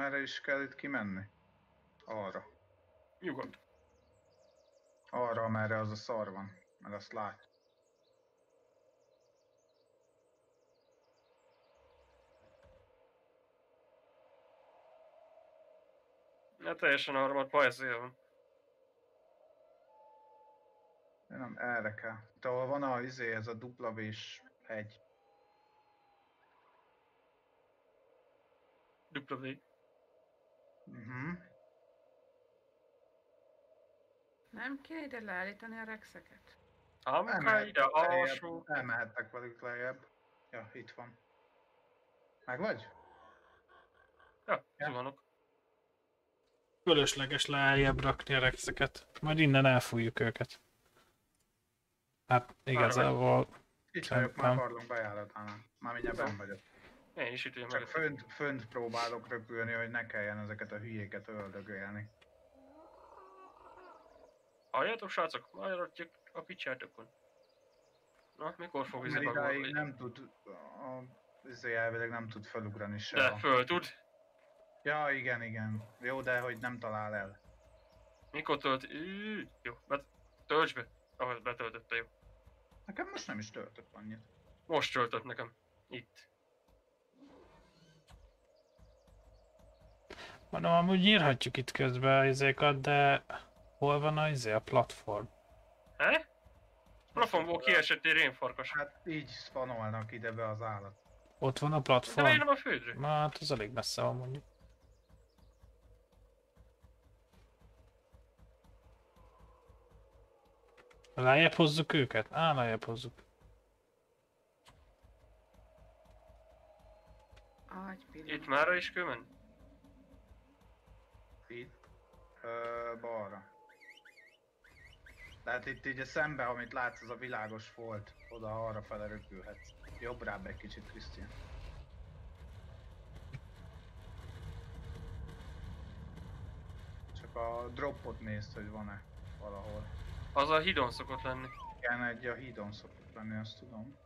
Merre is kell itt kimenni? Arra. Nyugodt. Arra, amerre az a szar van. Mert azt lát. Ja, teljesen harmad pajszél van. Nem, erre kell. Itt ahol van a izé, ez a dupla vés hegy. Dupla V. Uh-huh. Nem kéne ide leállítani a rexeket? Ámuká ide, alsó. Elmehettek velük lejjebb. Ja, itt van. Meg vagy? Ja, Ja. zuhanok. Fölösleges lejjebb rakni a rexeket. Majd innen elfújjuk őket. Hát igazából Itt vagyok, már Szerintem. pardon bejáratánál. Már mindjárt benn vagyok. Én is vagyok Csak fönt, fönt próbálok röpülni, hogy ne kelljen ezeket a hülyéket öldögélni. Halljátok srácok, maradjuk a picsátokon. Na, mikor fog idáig bagolni? nem tud, a, izé elvileg nem tud felugrani se. De a- föl tud. Ja, igen, igen. Jó, de hogy nem talál el. Mikor tölt? Jó, bet... tölts be. Ahogy betöltötte, jó. Nekem most nem is töltött annyit. Most töltött nekem. Itt. Mondom, amúgy írhatjuk itt közben izékat, de hol van a izé, a platform? He? Plafonból kiesett egy rénfarkas. Hát így spanolnak ide be az állat. Ott van a De platform? miért nem a földre? Na, hát az elég messze van mondjuk. Lejjebb hozzuk őket? Á, lejjebb hozzuk. Itt mára is kell menni? Itt. Ö, balra. Tehát itt így a szembe, amit látsz, az a világos folt. Oda arra fele röpülhetsz. Jobbrább egy kicsit, Krisztián. Csak a droppot nézd, hogy van-e. valahol. Az a hidon szokott lenni. Igen, egy a hídon szokott lenni, azt tudom.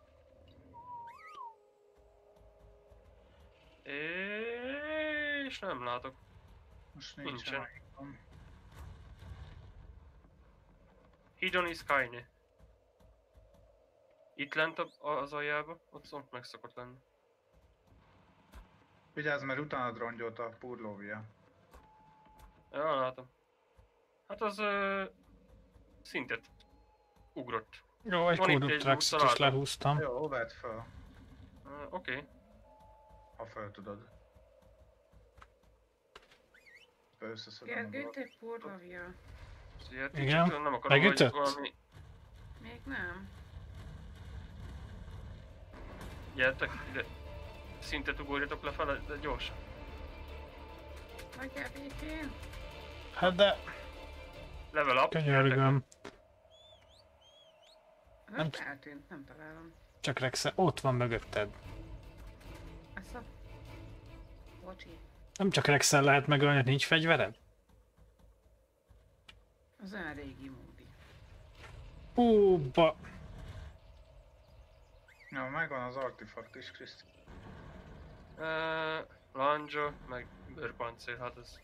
És nem látok. Most nincsen. Hidon is Skyne. Itt lent a- az aljába, ott szont meg szokott lenni. Vigyázz, mert utána rongyolt a purlóvia. Ja, látom. Hát az ö, szintet ugrott. Jó, egy Traxit is lehúztam. Jó, vedd fel, Uh, Oké. Okay. ha fel tudod. Összeszedem a Gergő, te purlavia. Igen. Nem akarom, hogy Megütött? valami... Még nem. Gyertek ide. Szintet ugorjatok lefele, de gyorsan. Hagyjál békén. Hát de, Level up. könyörgöm. Nem Nem- eltűnt, nem találom. Csak Rexe, ott van mögötted. Ezt a... Bocsi. Nem csak Rexel lehet megölni, nincs fegyvered? Az olyan régi módi. Ú, ba... Ja, megvan az artefakt is, Kriszti. Uh, Lanja, meg bőrpancél, hát ez...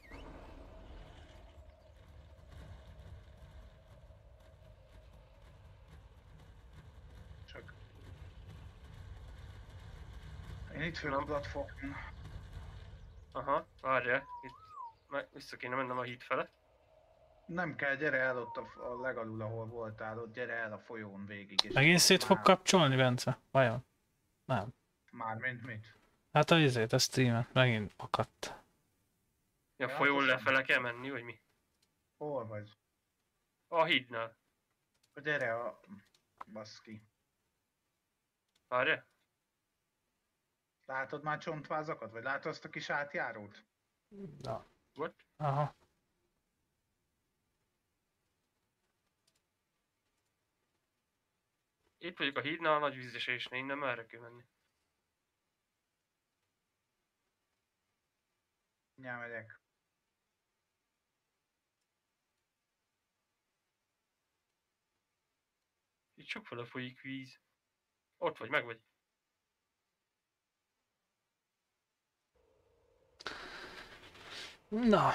Csak... Én itt a platformon. Aha, várjál, itt meg vissza kéne mennem a híd fele. Nem kell, gyere el ott a, a legalul, ahol voltál, ott gyere el a folyón végig. És Megint szét fog kapcsolni, Bence? Vajon? Nem. Mármint mit? Hát a izét, a streamet megint akadt. Ja, Ja, folyón hát lefele kell menni, vagy mi? Hol vagy? A hídnál. Gyere a... Baszki. Várjál? Látod már csontvázakat? Vagy látod azt a kis átjárót? Na. What? Aha. Itt vagyok a hídnál, a nagy vízesésnél, innen merre kell menni. Mindjárt megyek. Itt sokfele folyik víz. Ott vagy, meg vagy. Na.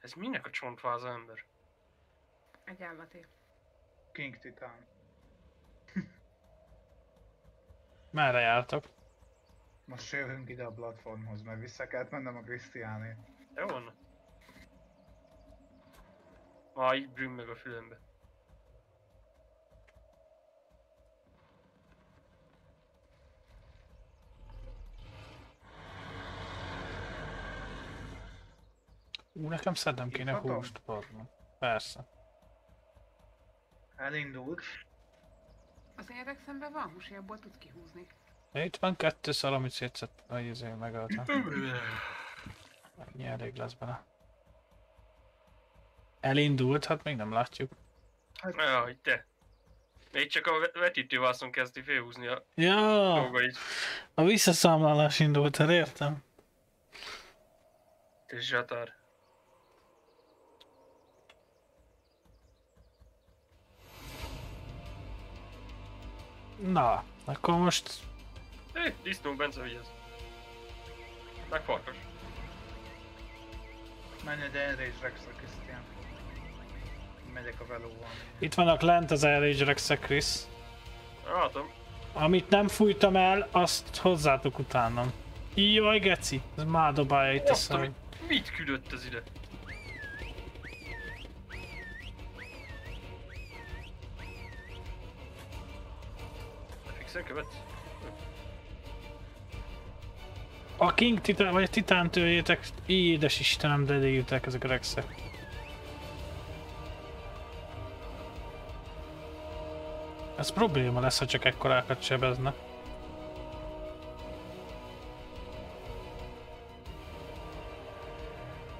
Ez minek a csontváza ember? Egy állaté. King Titan. Merre jártok? Most jövünk ide a platformhoz, mert vissza kellett mennem a Krisztiánét. Jó van. Már így brüm meg a fülembe. Ú, nekem szednem kéne Hívhatom? húst, pardon. Persze. Elindult. Az én rexemben van hús, abból tudsz kihúzni. Itt van kettő szal, amit szétszett, vagy izé megöltem. Ennyi elég lesz bele. Elindult, hát még nem látjuk. Ja, hogy te. Még csak a ve- vetítővászon kezdi félhúzni a Ja, dolgait. a visszaszámlálás indult el, értem. És zsatár. Na, akkor most Hé, disznó, Bence vigyázz. Meg farkas. Menj egy Enrage Rex-re, Krisztián. Megyek a velóval. itt vannak lent az Elrage Rexek, Chris. Látom. Amit nem fújtam el, azt hozzátok utánam. Jaj, geci, ez már dobálja itt a Azt, ami... szar. Mit küldött ez ide? Fixen követ? A King Titan, vagy a Titán tőjétek, édes Istenem, de jöttek ezek a Rexek. Ez probléma lesz, ha csak ekkorákat sebezne.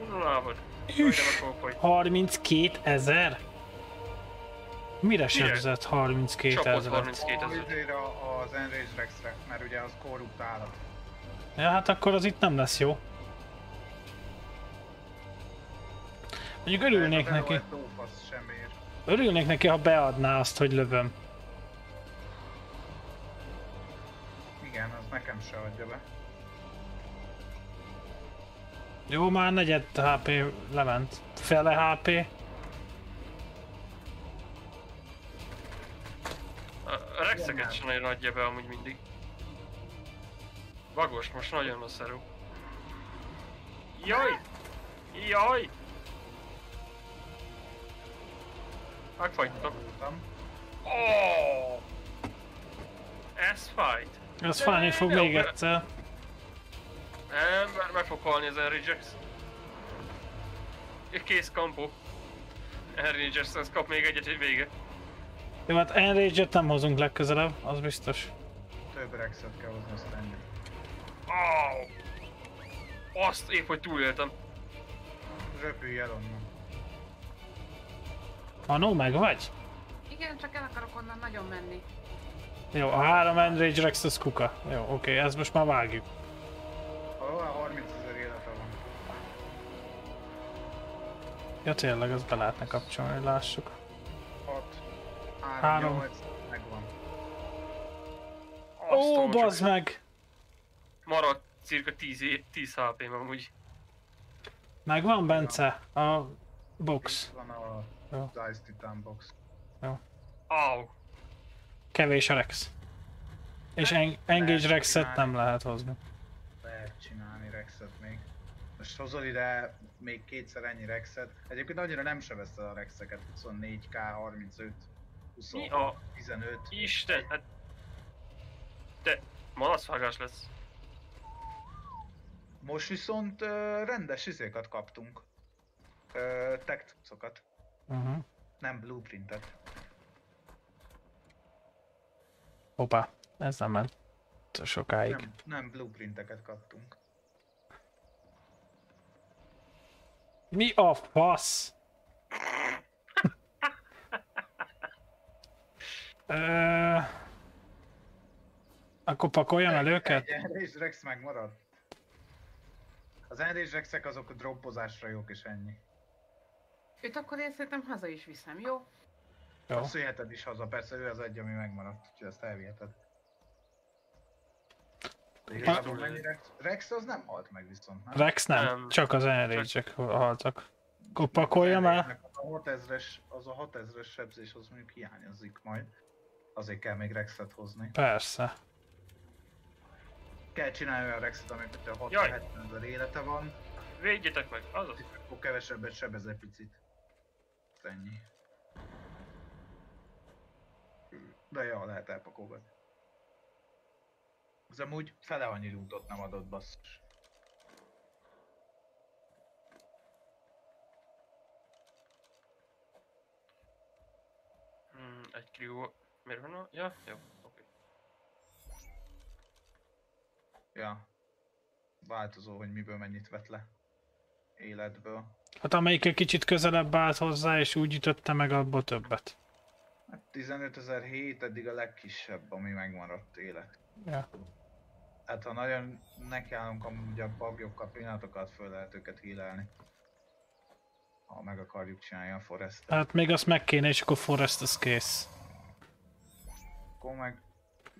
Unulávod. Üff. Majdnem a kópoly. 32 ezer? Mire sebzett 32 Csapott ezeret? 32 A ezer. izére, az Enrage Rexre, mert ugye az korrupt állat. Ja, hát akkor az itt nem lesz jó. Mondjuk örülnék neki. Örülnék neki, ha beadná azt, hogy lövöm. Igen, az nekem se adja be. Jó, már negyed HP lement. Fele HP. A rexeket sem nagyon adja be amúgy mindig. Vagos, most nagyon a szarú. Jaj! Jaj! Megfagytak. Voltam. Oh! Ez fight. Ez fájni fog még egyszer. Nem, meg, meg fog halni az. Egy kész kampó. Henry Jackson kap még egyet, egy vége. Jó, hát Enrage-et nem hozunk legközelebb, az biztos. Több Rexet kell hozni, azt ennyi. Au! Azt épp, hogy túléltem. Röpülj el onnan. Anó, meg vagy? Igen, csak el akarok onnan nagyon menni. Jó, a három Enrage Rex az kuka. Jó, oké, ezt most már vágjuk. Valahol 30 ezer élete van. Ja tényleg, azt be lehetne kapcsolni, hogy lássuk. 6, 3, Három. 8, megvan. Azt Ó, bazd meg! Maradt cirka 10, é- 10 HP-m amúgy. Megvan, Bence? A box. Itt van a Jó. Dice Titan box. Au! Kevés a Rex. És en- Engage Rexet nem lehet hozni. Lehet csinálni Rexet még. Most hozol ide még kétszer ennyi Rexet. Egyébként annyira nem sebezte a Rexeket. 24k, 35, 20, Mi a 15. Isten, hát... Te, malaszvágás lesz. Most viszont uh, rendes izékat kaptunk. Uh, tech cuccokat. Uh-huh. Nem blueprintet. Hoppá, ez nem ment sokáig. Nem, nem blueprinteket kaptunk. Mi a fasz? Ö... Akkor pakoljam el őket? Egy Enrage Rex megmaradt. Az Enrage Rexek azok a droppozásra jók és ennyi. Őt akkor én szerintem haza is viszem, jó? Jó. Azt viheted is haza, persze ő az egy, ami megmaradt, úgyhogy ezt elviheted. Igazából Rex? Az nem halt meg viszont, nem? Rex nem, Nem. csak az enrage haltak. Akkor pakoljam el? A 6000-es, az a 6000-es sebzés az mondjuk hiányozik majd. Azért kell még Rexet hozni. Persze. Kell csinálni olyan Rexet, amit a Jaj. 60 ezer élete van, Védjetek meg, azaz. és akkor kevesebbet sebez egy picit. Ennyi. De ja, lehet elpakolgatni. Az amúgy fele annyi lootot nem adott basszus. Hmm, egy krió... Miért van a... Ja, jó, oké. Ja. Változó, hogy miből mennyit vett le. Életből. Hát amelyik egy kicsit közelebb állt hozzá, és úgy ütötte meg abból többet. Hát 15.007 eddig a legkisebb, ami megmaradt élet. Ja. Hát ha nagyon nekiállunk amúgy a bagyokkal pillanatokat föl lehet őket hílelni. Ha meg akarjuk csinálni a forest Hát még azt meg kéne, és akkor Forest az kész. Akkor meg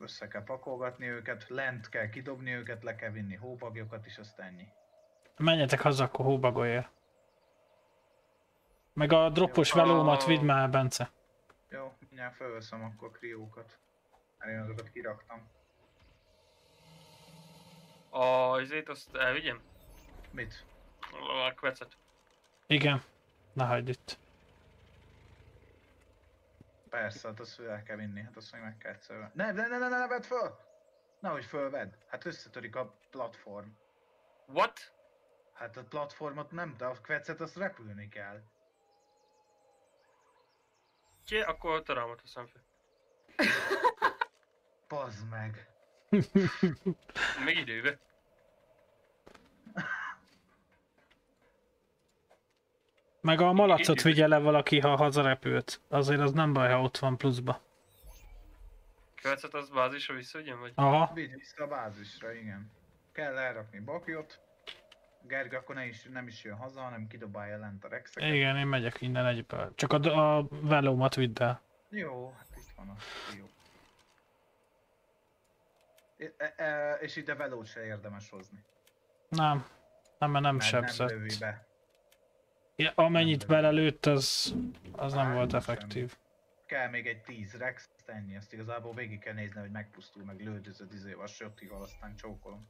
össze kell pakolgatni őket, lent kell kidobni őket, le kell vinni hóbagyokat is, azt ennyi. Menjetek haza, akkor hóbagolja. Meg a droppos Jó. velómat vidd már, Bence. Jó, mindjárt felveszem akkor kriókat. Mert én azokat kiraktam. A izét azt elvigyem? Mit? A kvecet. Igen. Na hagyd itt. Persze, hát azt el kell vinni, hát azt még meg kell egyszer. Ne, ne, ne, ne, ne, vedd föl! Nehogy fölvedd. Hát összetörik a platform. What? Hát a platformot nem, de a kvecet azt repülni kell. Ki? Akkor a tarámat veszem fel. Pazd meg. Még időbe. Meg a malacot vigye le valaki, ha hazarepült. Azért az nem baj, ha ott van pluszba. Követszett az bázisra visszaügyön, vagy? Aha, Vigy vissza a bázisra, igen. Kell elrakni bakiot. Gergő akkor ne is, nem is jön haza, hanem kidobálja lent a rexeket. igen, én megyek innen egyből. Csak a, a velómat vidd el. Jó, hát itt van a jó. E, e, e, és ide velót se érdemes hozni. Nem, nem, mert nem mert nem lövi sebzett. be. Ja, amennyit belelőtt, az, az nem volt effektív. Kell még egy 10 rex, ennyi. Azt igazából végig kell nézni, hogy megpusztul, meg lődözöd izéval, sötival, aztán csókolom.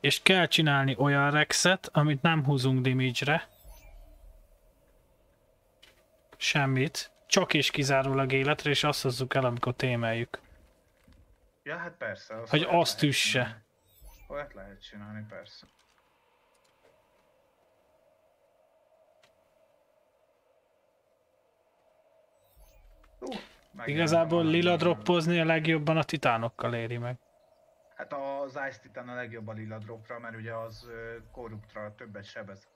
És kell csinálni olyan rexet, amit nem húzunk damage-re. Semmit. Csak és kizárólag életre, és azt hozzuk el, amikor témeljük. Ja, hát persze. Azt Hogy azt üsse. Olyat lehet csinálni, persze. Uh, Igazából lila droppozni a legjobban a titánokkal éri meg. Hát az Ice Titan a legjobb a lila dropra, mert ugye az korruptra többet sebez.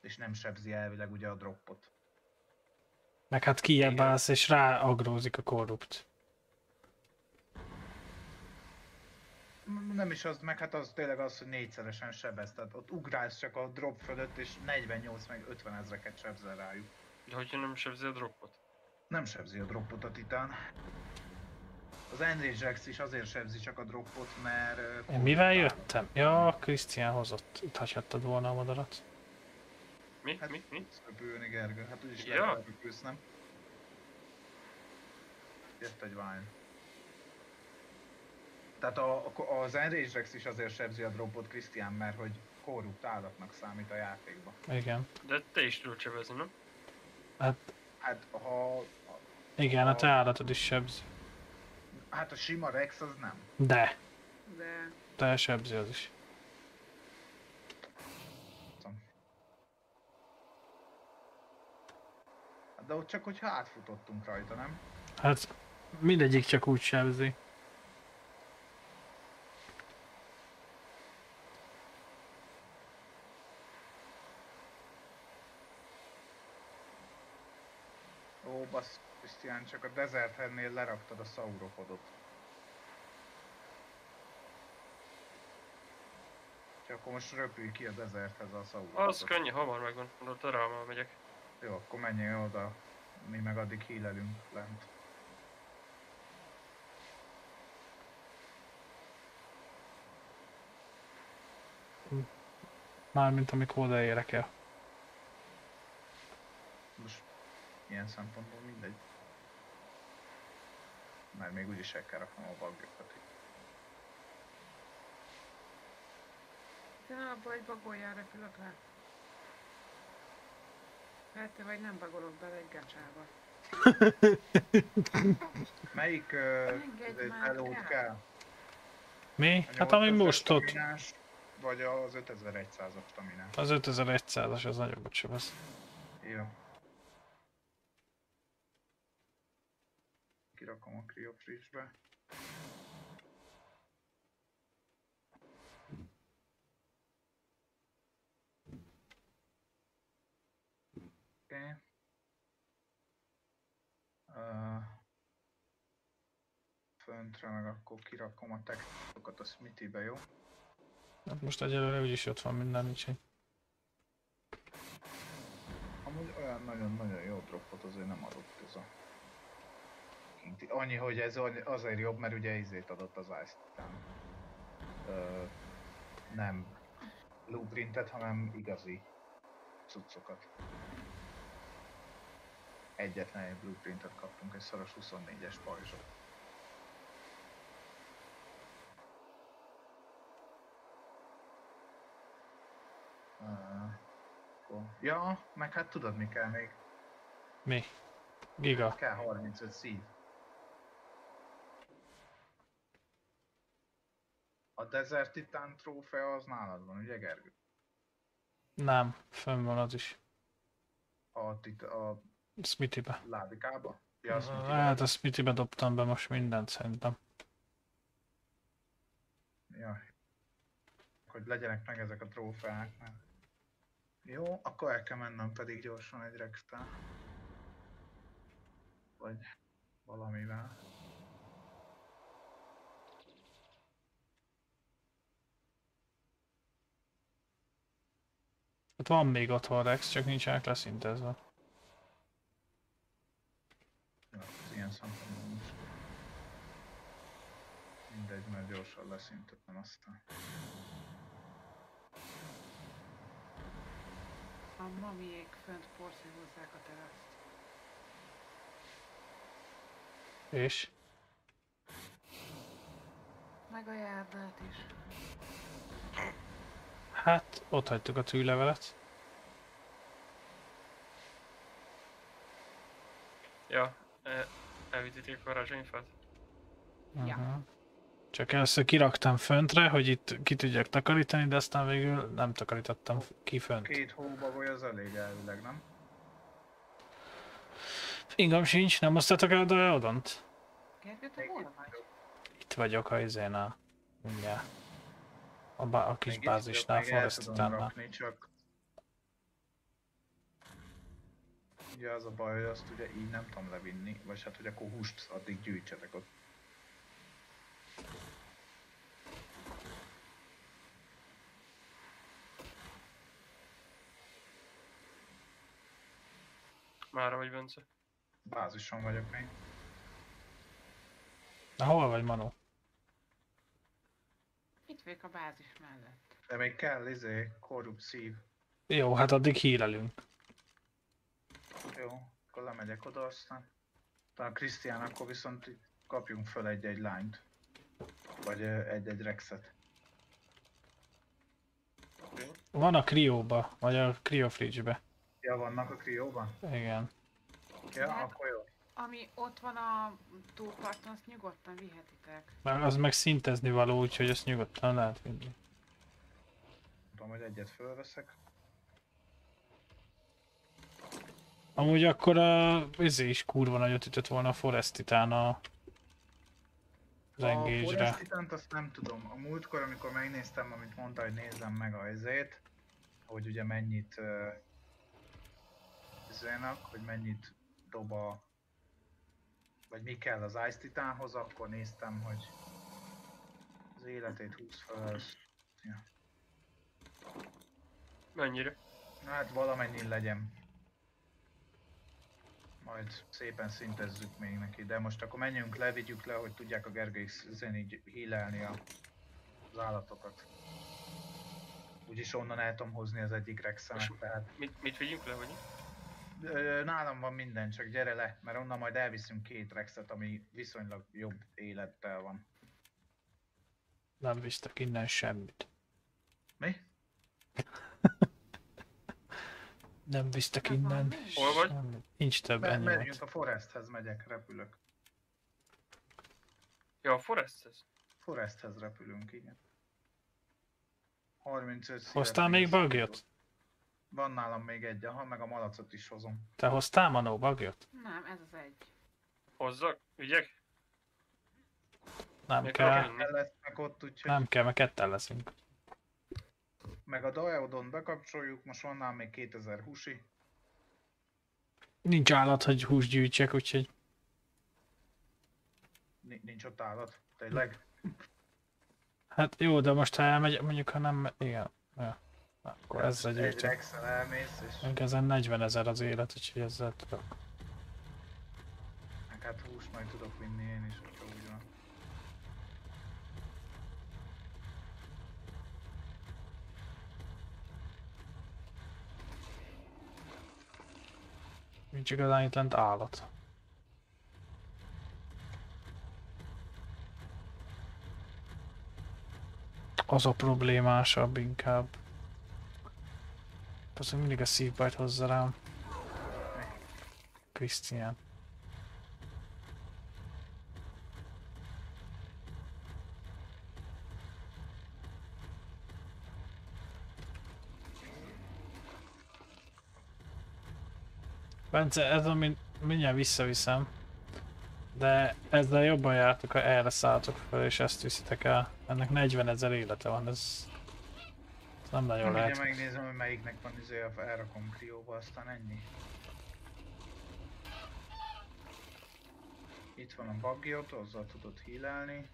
És nem sebzi elvileg ugye a droppot. Meg hát kijebb állsz, és ráagrózik a korrupt. Nem is az, meg hát az tényleg az, hogy négyszeresen sebez. Tehát ott ugrálsz csak a drop fölött, és 48 meg 50 ezreket sebzel rájuk. De hogyha nem sebzi a droppot. Nem sebzi a droppot a titán. Az Enrage Rex is azért sebzi csak a droppot, mert... Én mivel jöttem? Ja, Krisztián hozott. Itt hagyhattad volna a madarat. Mi? Hát, Mi? Mi? Szöpülni, Gergő. Hát úgyis Ja. lehet elrepülsz, nem? Jött egy Vine. Tehát a, a, az Enrage Rex is azért sebzi a droppot, Krisztián, mert hogy korrupt állatnak számít a játékban. Igen. De te is tudod sebezni, nem? Hát Hát ha... igen, a te állatod is sebzi. Hát a sima Rex az nem. De, De te sebzi az is. De ott csak hogyha átfutottunk rajta, nem? Hát mindegyik csak úgy sebzi. Ó, bassz, Krisztián, csak a Desert Headnél leraktad a Sauropodot. És akkor most röpülj ki a Deserthez a Sauropodot. Az könnyű, hamar megvan. Oda a megyek. Jó, akkor menjél oda. Mi meg addig hílelünk lent. Mármint amikor odaérek el. Most ilyen szempontból mindegy. Mert még úgyis el kell raknom a bagjokat. te abból egy bagoljál repülök le. Hát te vagy nem bagolok bele egy gacsába. Melyik uh, kell? Mi? A Hát ami 8000 most ott. Vagy az 5100-as staminás. Az 5100-as az nagyobbat sebez. Jó. Kirakom a kriofrisbe. Oké. Okay. Uh, föntre meg akkor kirakom a textokat a Smithy-be, jó? Hát most egyelőre úgyis ott van minden, úgyhogy. Amúgy olyan nagyon-nagyon jó droppot azért nem adott ez a. Annyi, hogy ez azért jobb, mert ugye izét adott az Ice. Ö, nem blueprintet, hanem igazi cuccokat. Egyetlen egy blueprintet kaptunk, egy szoros 24-es pajzsot. Ja, meg hát tudod mi kell még? Mi? Giga. Kell 35 szív. A Desert Titan trófea az nálad van, ugye Gergő? Nem, fönn van az is. A, tit- a Smithybe. ládikába? Ja, azt mondja, Hát a Smithybe dobtam be most mindent szerintem. ja. Hogy legyenek meg ezek a trófeák, mert Jó, akkor el kell mennem pedig gyorsan egy rextel. Vagy valamivel. Hát van még otthon Rex, csak nincsenek leszintezve. Ja, az ilyen szempontból nincs. Mindegy, mert gyorsan leszintetem aztán. A mamiék fönt porszívozzák a teraszt. És? Meg a járdát is. Hát, ott hagytuk a tűlevelet. Ja, e, elvitíték a karácsonyfát. Ja. Uh-huh. Csak először kiraktam föntre, hogy itt ki tudjak takarítani, de aztán végül nem takarítottam ki fönt. Két hóba vagy az elég elvileg, nem? Fingam sincs, nem osztatok el a Diodont? Gergő, te hol vagy? Itt vagyok a izénál. Mindjárt. A, bá- a kis bázisnál, vagyok, még el Forest tudom Titannál. rakni, csak... Ugye az a baj, hogy azt ugye így nem tudom levinni, vagy hát hogy akkor húst addig gyűjtsetek ott. Mára vagy Bence. Bázison vagyok még. Na hol vagy Manu? Vagyok a bázis mellett. De még kell izé, korrupt szív. Jó, hát addig hílelünk. Jó, akkor lemegyek oda aztán. Talán Krisztián, akkor viszont kapjunk föl egy-egy lányt. Vagy egy-egy rexet. Van a krióba, vagy a kriofridge-be. Ja, vannak a krióban? Igen. Ja, akkor jó. Ami ott van a túlparton, azt nyugodtan vihetitek. Mert az meg szintezni való, úgyhogy ezt nyugodtan lehet vinni. Tudom, hogy egyet fölveszek. Amúgy akkor a izé is kurva nagyot ütött volna a Forest Titán a az A. Forest Titant azt nem tudom. A múltkor, amikor megnéztem, amit mondta, hogy nézzem meg a izét, hogy ugye mennyit uh, izének, hogy mennyit dob a vagy mi kell az Ice Titánhoz, akkor néztem, hogy az életét 20 fel, ja. Mennyire? Na hát valamennyi legyen. Majd szépen szintezzük még neki, de most akkor menjünk le, vigyük le, hogy tudják a Gergely zen így hílelni a, az állatokat. Úgyis onnan el tudom hozni az egyik rexemet, tehát Mit, mit vigyünk le, vagy? Nálam van minden, csak gyere le, mert onnan majd elviszünk két rexet, ami viszonylag jobb élettel van. Nem visztek innen semmit. Mi? Nem visztek innen? Hol vagy? semmit. Nincs több, Me- ennyi megyünk a Foresthez megyek, repülök. Ja, a Foresthez. Foresthez repülünk, igen. 35 Hoztál még bagyot? Van nálam még egy, aha, meg a malacot is hozom. Te hoztál Manó bagyot? Nem, ez az egy. Hozzak? Vigyek? Nem Még kell. lesznek ott, úgyhogy Nem kell, mert ketten leszünk. meg a Diodon bekapcsoljuk, most van nálam még 2000 husi. Nincs állat, hogy hús gyűjtsek, úgyhogy Ni- Nincs ott állat, tényleg. hát jó, de most ha elmegy, mondjuk ha nem, igen. Ja. Akkor ezzel Egy gyűjtök. Rexel elmész, és Még ezen 40 ezer az élet, úgyhogy ezzel tudok. meg hát húst majd tudok vinni én is, hogyha úgy van. Nincs igazán itt lent állat. Az a problémásabb inkább. Az mindig a szívbajt hozza rám. Krisztián. Bence, ez ami mindjárt visszaviszem. De ezzel jobban jártok, ha erre szálltok fel és ezt viszitek el. Ennek 40 ezer élete van, ez... Nem nagyon ugye lehet. megnézem, hogy melyiknek van izé, elrakom krióba, aztán ennyi. Itt van a baggiot, azzal tudod healelni.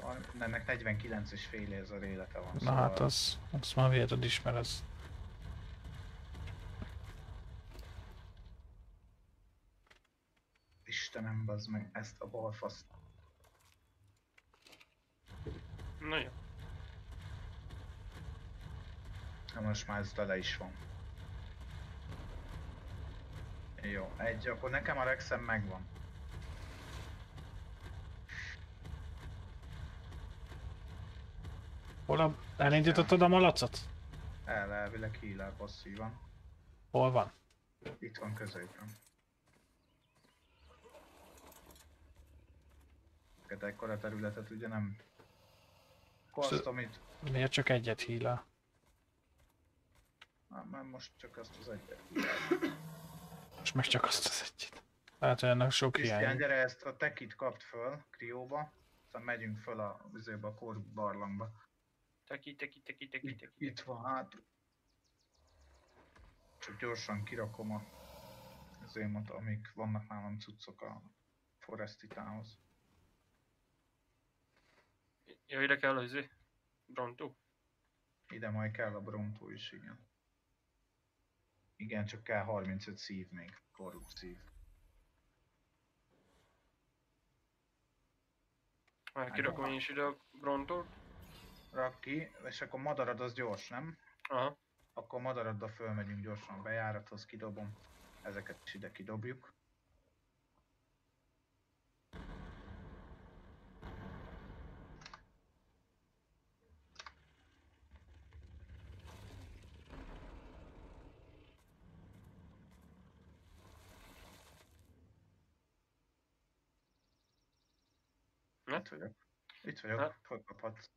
Van- Ennek 49 és fél ezer élete van. Na hát az, azt már véred is, mert ez... Istenem, bazd meg ezt a balfaszt. Na jó. Na most már ez tele is van. Jó, egy, akkor nekem a Rexem megvan. Hol a... Elindítottad a malacot? El, elvileg healer passzívan. Hol van? Itt van középen. Ezeket ekkora területet ugye nem... Szö- amit... Miért csak egyet hílel? Hát már most csak azt az egyet. Most meg csak azt az egyet. Lehet, hogy ennek sok Krisztián, hiány. gyere ezt a tekit kapd föl, krióba. Aztán megyünk föl a, vizébe, a kor barlangba. Teki, teki, teki, teki, Itt, teki. itt van hát. Csak gyorsan kirakom a zémot, amik vannak nálam cuccok a forestitához. Ja, ide kell az izé. Brontó. Ide majd kell a brontó is, igen. Igen, csak kell 35 szív még, korrupt szív. Már kirakom én is ide a Brontót. Rak ki, és akkor madarad az gyors, nem? Aha. Akkor madaraddal fölmegyünk gyorsan a bejárathoz, kidobom. Ezeket is ide kidobjuk. Itt vagyok. Itt vagyok, Ha? fölkaphatsz.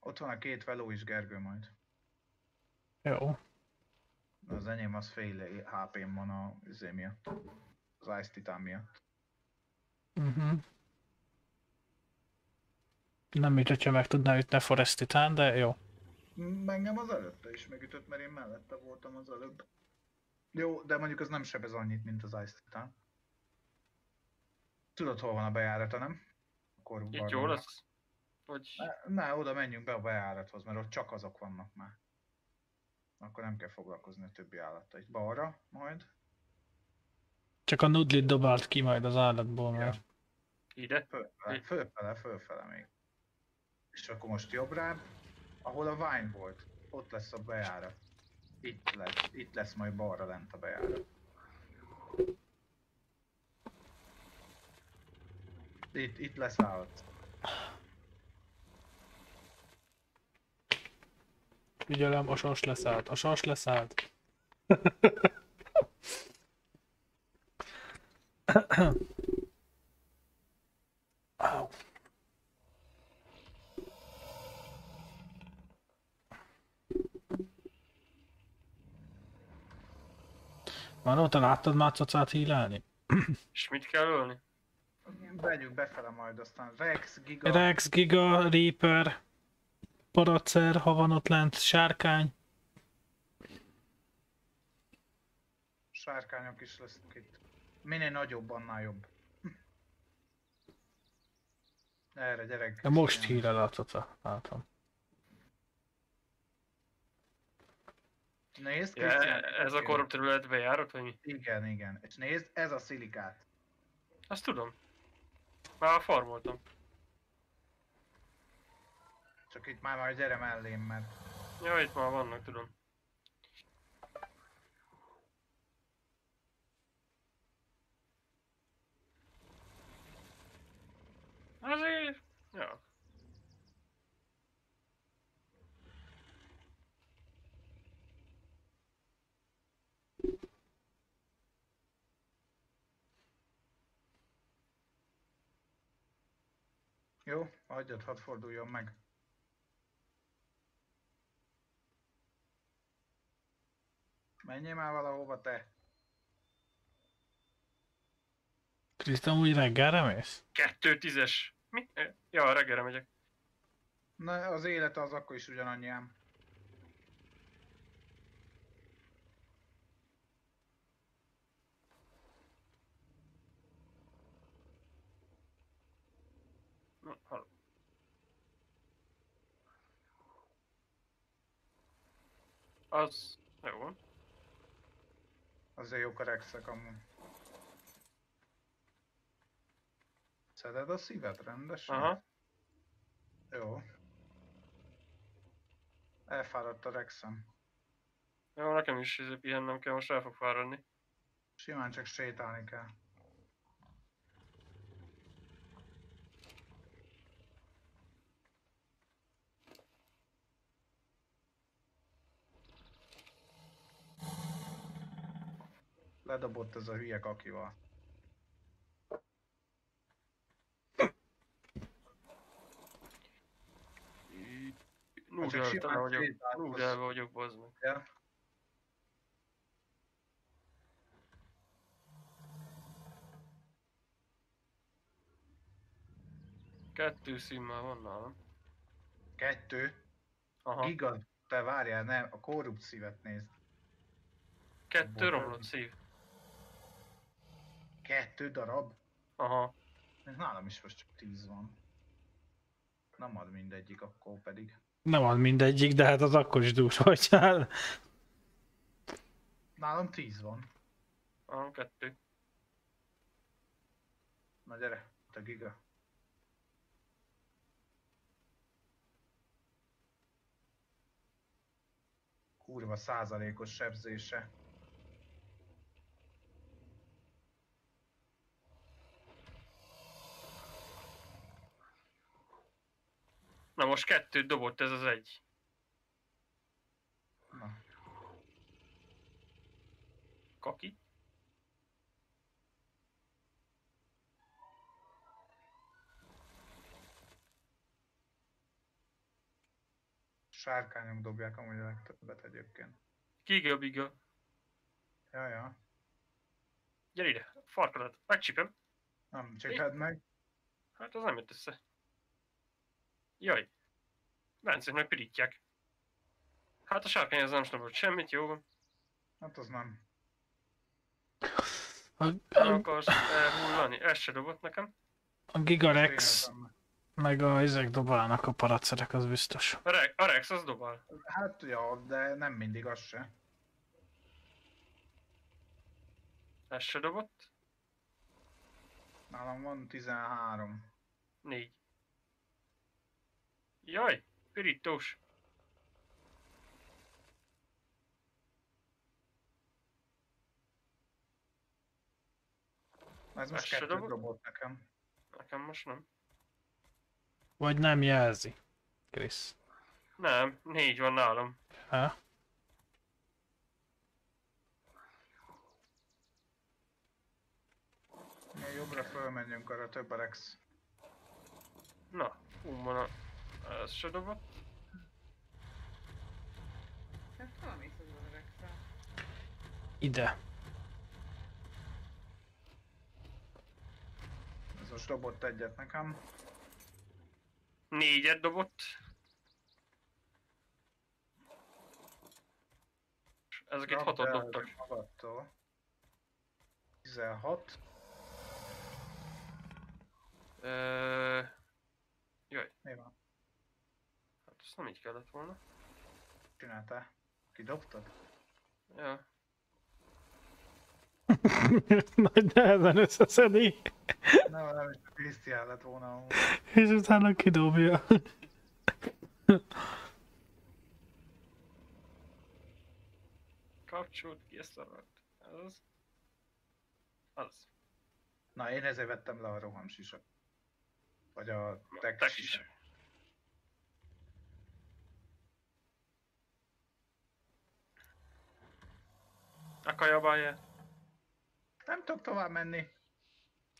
Ott van a két veló is, Gergő majd. Jó. Az enyém az fél HP-m van a izé miatt. Az Ice Titan miatt. Uh-huh. Nem így, hogyha meg tudná ütni a Forest Titán, de jó. Engem az előtte is megütött, mert én mellette voltam az előbb. Jó, de mondjuk az nem sebez annyit, mint az Ice Titan. Tudod, hol van a bejárata, nem? Akkor Itt jó lesz? Vagy... Ne, ne, oda menjünk be a bejárathoz, mert ott csak azok vannak már. Akkor nem kell foglalkozni a többi állattal. Itt balra majd. Csak a nudlit dobált ki majd az állatból, mert... Ide? Fölfele, fölfele, fölfele még. És akkor most jobbra, ahol a Vine volt, ott lesz a bejárat. Itt lesz, itt lesz majd balra lent a bejárat. Itt, itt lesz állat. Figyelem, a sas leszállt, a sas leszállt. Au. Te láttad már cacát hílelni? És mit kell ölni? Vegyük befele majd aztán Rex, Giga, Rex, Giga, Reaper, Paracer, ha van ott lent, Sárkány. sárkányok is lesznek itt. Minél nagyobb, annál jobb. Erre gyerek. De most híre a caca, látom. Nézd, Ja, ez a korrupt terület bejárat, vagy? Igen, igen. És nézd, ez a szilikát. Azt tudom. Már farmoltam. Csak itt már majd gyere mellém, mert Ja, itt már vannak, tudom. Azért... Ja. Jó, hagyjad, hadd forduljon meg. Menjél már valahova te. Krisztán úgy reggelre mész? Kettő tízes. Mi? Ja, reggelre megyek. Na, az élet az akkor is ugyanannyi ám. Na, hallom. Az... Jó. Azért jók a rexek amúgy. Szeded a szíved rendesen? Aha. Jó. Elfáradt a rexem. Jó, nekem is izé pihennem kell, most el fog fáradni. Simán csak sétálni kell. Ledobott ez a hülye kakival. Simán vagyok. Nudelve vagyok, bazd meg. Ja. Kettő szín már van nálam. Kettő. Aha. Giga. Te várjál, nem, a korrupt szívet nézd. Kettő romlott szív. Kettő darab? Aha. Még Nálam is most csak tíz van. Nem ad mindegyik, akkor pedig. Nem ad mindegyik, de hát az akkor is dús vagy. Hát, Nálam tíz van. Aha, kettő. Na gyere, te giga. Kurva százalékos sebzése. Na most kettőt dobott ez az egy. Kaki. sárkányok dobják amúgy a legtöbbet egyébként. Giga biga. Ja, ja. Gyere ide, farkadat. Megcsipem. Nem, csiped meg. Hát az nem jött össze. Jaj. Bencét meg pirítják. Hát a sárkány az nem snabbolt semmit, jó van. Hát az nem. a, Nem akarsz elhullani. Ez se dobott nekem. a Gigarex meg a izek dobálnak a paracerek, az biztos. A, Re- a Rex az dobál. Hát ja, de nem mindig az se. Ez se dobott. Nálam van 13. Négy. Jaj, pirítós. Ez most kettőt dobott? dobott nekem. Nekem most nem. Vagy nem jelzi. Krisz. Nem, négy van nálam. Ha? Mi jobbra fölmenjünk arra több a Rex. Na, hú, van a... Ez se dobott. Hát mész az öregszel? Ide. Ez most dobott egyet nekem. Négyet dobott. Ezek itt hatot dobtak. Magadtól. 16. Ö... Mi van? Ezt nem így kellett volna. Csináltál? Kidobtad? Ja. Nagy nehezen összeszedi, Nem, nem is Krisztián lett volna és utána kidobja. Kapcsolt ki ezt a rakt. Ez az. Az. Na, én ezért vettem le a rohamsisat. Vagy a Tek A kajaban. Nem tudok tovább menni.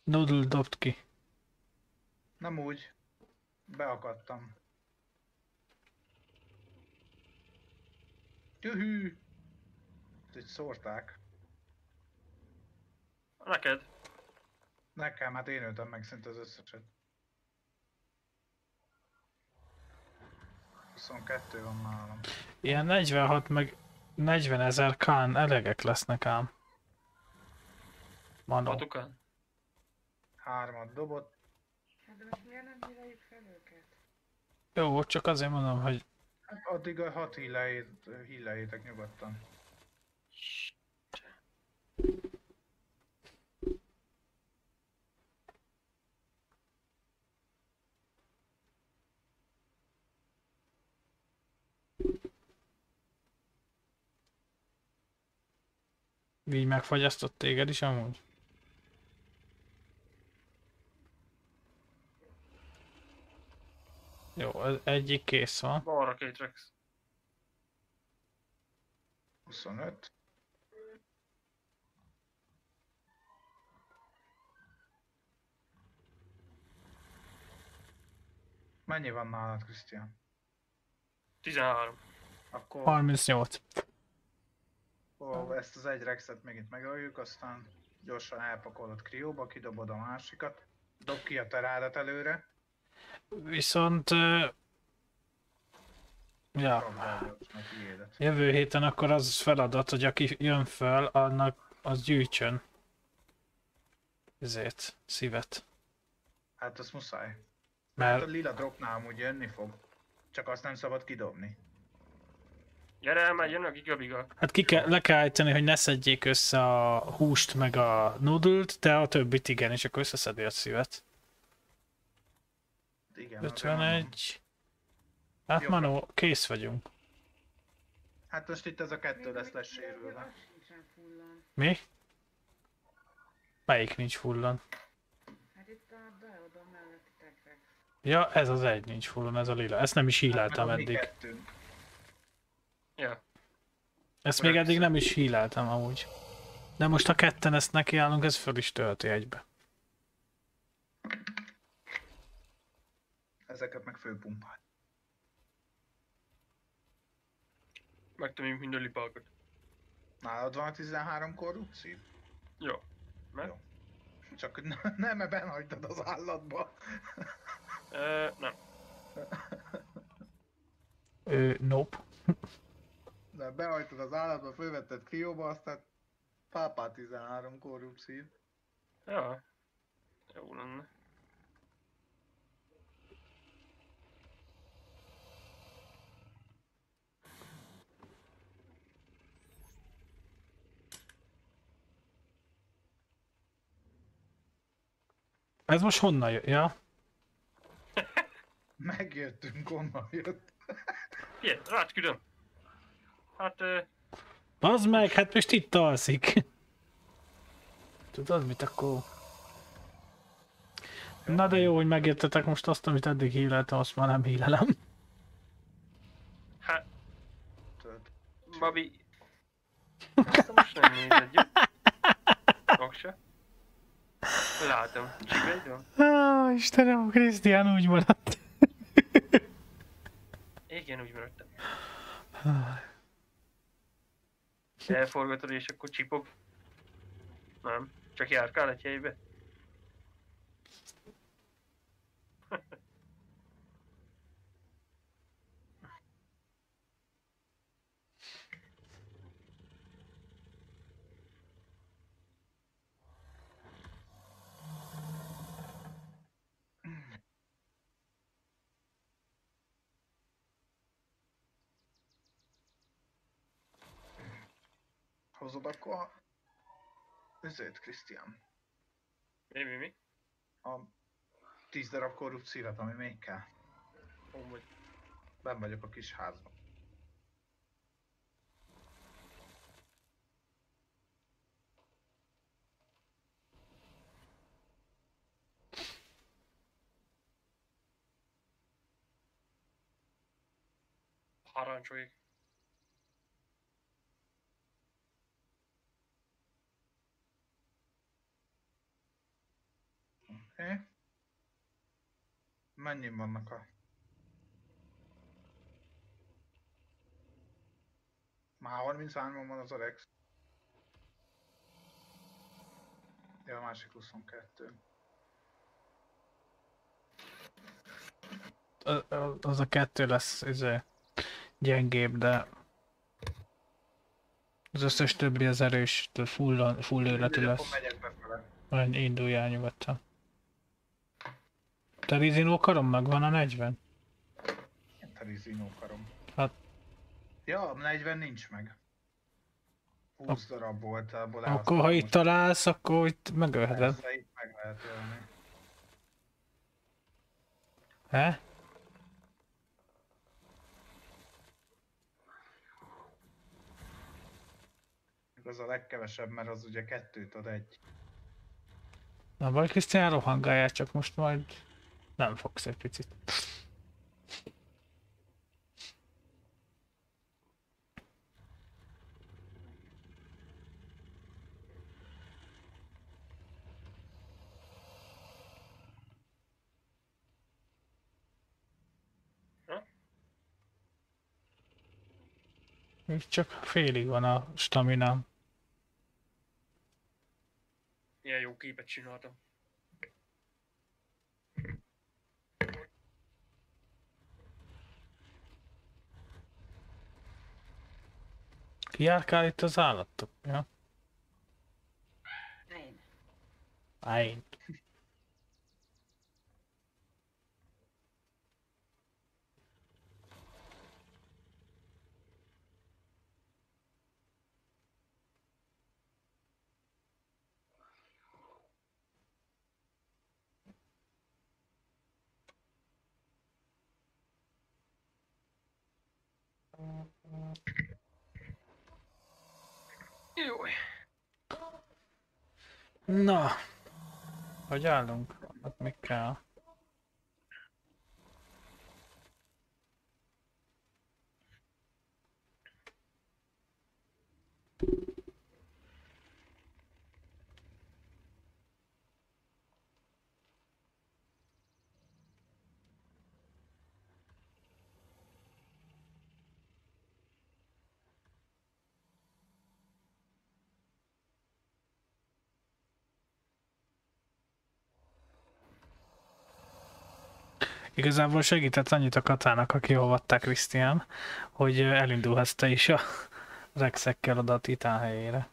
Noodle dobt ki. Nem úgy. Beakadtam. Tühű! Itt szórták. Neked? Nekem, hát én öltem meg szinte az összeset. 22 van nálam. Ilyen 46 meg 40 ezer kán elegek lesznek ám. Manó. Patukán. Hármat dobott. Hát de most miért nem híreljük fel őket? Jó, csak azért mondom, hogy Hát addig a hat hílejét, hílejétek nyugodtan. Így megfagyasztott téged is amúgy. Jó, ez egyik kész van. Balra két rex. 25. Mennyi van nálad, Krisztián? 13. Akkor 38. ó, ezt az egy rexet még itt megöljük, aztán gyorsan elpakolod krióba, kidobod a másikat. Dob ki a terádat előre. Viszont... ö, Ja, jövő héten akkor az feladat, hogy aki jön föl, annak az gyűjtsön. Ezért, szívet. Hát az muszáj. Hát a Mert lila dropnál amúgy jönni fog. Csak azt nem szabad kidobni. Gyere, már jön a gigabiga. hát ki kell, le kell állítani, hogy ne szedjék össze a húst meg a nudult, de a többit igen, és akkor összeszedi a szívet. Igen, azért mondom. 51. Hát Jó, Manó, kész vagyunk. Hát most itt ez a kettő lesz lesérülve. Mi? Melyik nincs fullon? Hát itt a beadom melletti tegrex. Ja, ez az egy nincs fullon, ez a lila. Ezt nem is híláltam Hát eddig. kettőnk. Ja. Ezt még eddig nem is híláltam amúgy. De most a ketten ezt nekiállunk, ez föl is tölti egybe. Ezeket meg főpumpál. Megtömjük minden lipákat. Nálad van a 13 korrupció? Jó. Meg? Jó. Csak nem, mert benhagytad az állatba. Ö, nem. Ö, nope. De behajtod az állatba, fölvetted krióba, aztán pápá 13 korrupció. Ja. Jó lenne. Ez most honnan jön? Ja? Megjöttünk, onnan jött. Ilyen, rácsküdöm. Hát, ö, Bazd meg, hát most itt alszik. Tudod mit akkor? Na de jó, hogy megértetek most azt, amit eddig híleltem, azt már nem hílelem. hát. Babi. Ezt most nem nézed, jó? Oksa. Látom. Csibegy van? Ah, Istenem, Krisztián úgy maradt. Igen, úgy maradtam. Elforgatod és akkor csipog. Nem, csak járkál egy helybe. Hozod akkor a... Ezért, Krisztián. Mi, mi, mi? A 10 darab korrupciót, ami még kell. Vagy. Ben vagyok a kis házban. Parancsolj. Oké. Okay. Mennyi vannak a... Már 33-on van az a Rex. Ja, a másik 22. Az- a kettő lesz, izé. gyengébb, de az összes többi az erős, full, full életű lesz. megyek befele. Majd induljál nyugodtan. Te Rizino karom megvan a 40? Terizinó karom. Hát- Ja, a 40 nincs meg. 20 darab volt abból. Akkor ha itt találsz, akkor itt megölheted. Persze, itt meg lehet ölni. He? Az a legkevesebb, mert az ugye kettőt ad egy. Na vagy Krisztián rohangáljál, csak most majd nem fogsz egy picit. Még csak félig van a staminám. Ilyen jó képet csináltam. Ki járkál itt az állatok? Ja? Én. Jó. Na, hogy állunk? Hát mi kell? Igazából segített annyit a katának, aki olvatta Krisztián, hogy elindulhatsz te is a rexekkel oda a titán helyére.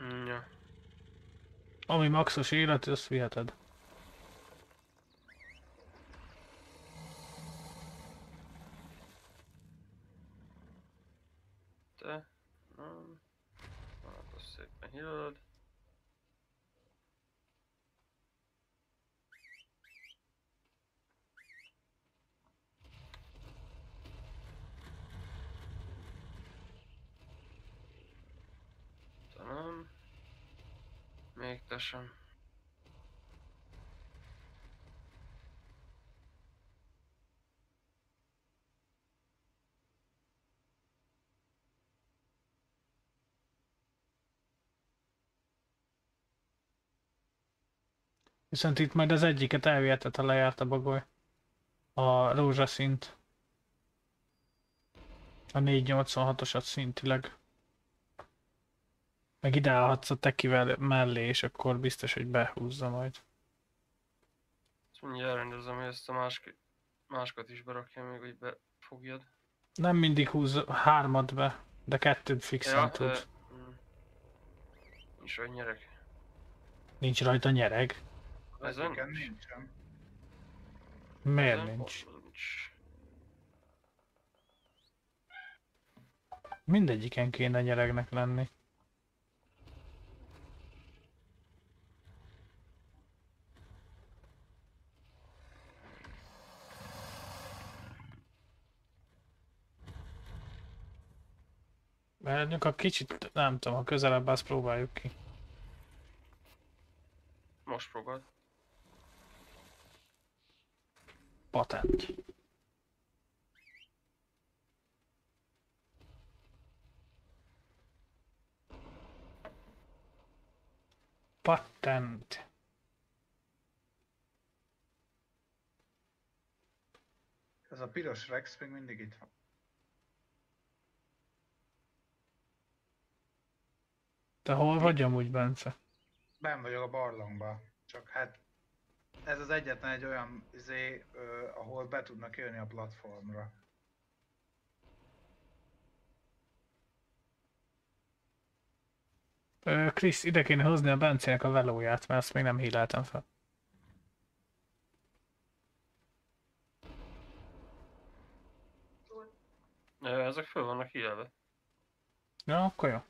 Mm, Ja. Ami maxos élet, azt viheted. Te. Mm. Hát azt szépen hírod. Te nem. Még te sem. Viszont itt majd az egyiket elvihetett, ha lejárt a bagoly. A rózsaszint. A 486-osat szintileg. Meg ide állhatsz a tekivel mellé, és akkor biztos, hogy behúzza majd. Ezt mindjárt rendezem, hogy ezt a másk, másikat is berakjam még, hogy befogjad. Nem mindig húz hármat be, de kettőt fixen Ja, tud. ö, mm. Nincs olyan nyerek. Nincs rajta nyereg. Ezen nincs. nincsen. Miért Ezen nincs? nincs. Mindegyiken kéne nyeregnek lenni. Mehetünk a kicsit, nem tudom, ha közelebb azt próbáljuk ki. Most próbáld. Patent. Patent. Ez a piros Rex még mindig itt van. Te hol vagy amúgy, Bence? Ben vagyok a barlangba. Csak hát ez az egyetlen egy olyan izé, ö, ahol be tudnak jönni a platformra. Krisz, ide kéne hozni a Bencének a velóját, mert ezt még nem híleltem fel. Ezek föl vannak hílelve. Ja, akkor jó.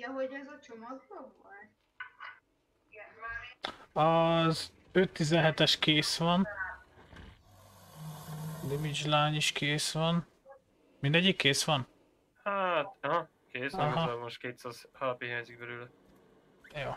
Ja, hogy ez a csomagban volt? Az 517-es kész van. Damage lány is kész van. Mindegyik kész van? Hát, aha, kész, Aha. igazából most 200 HP hiányzik belőle. Jó.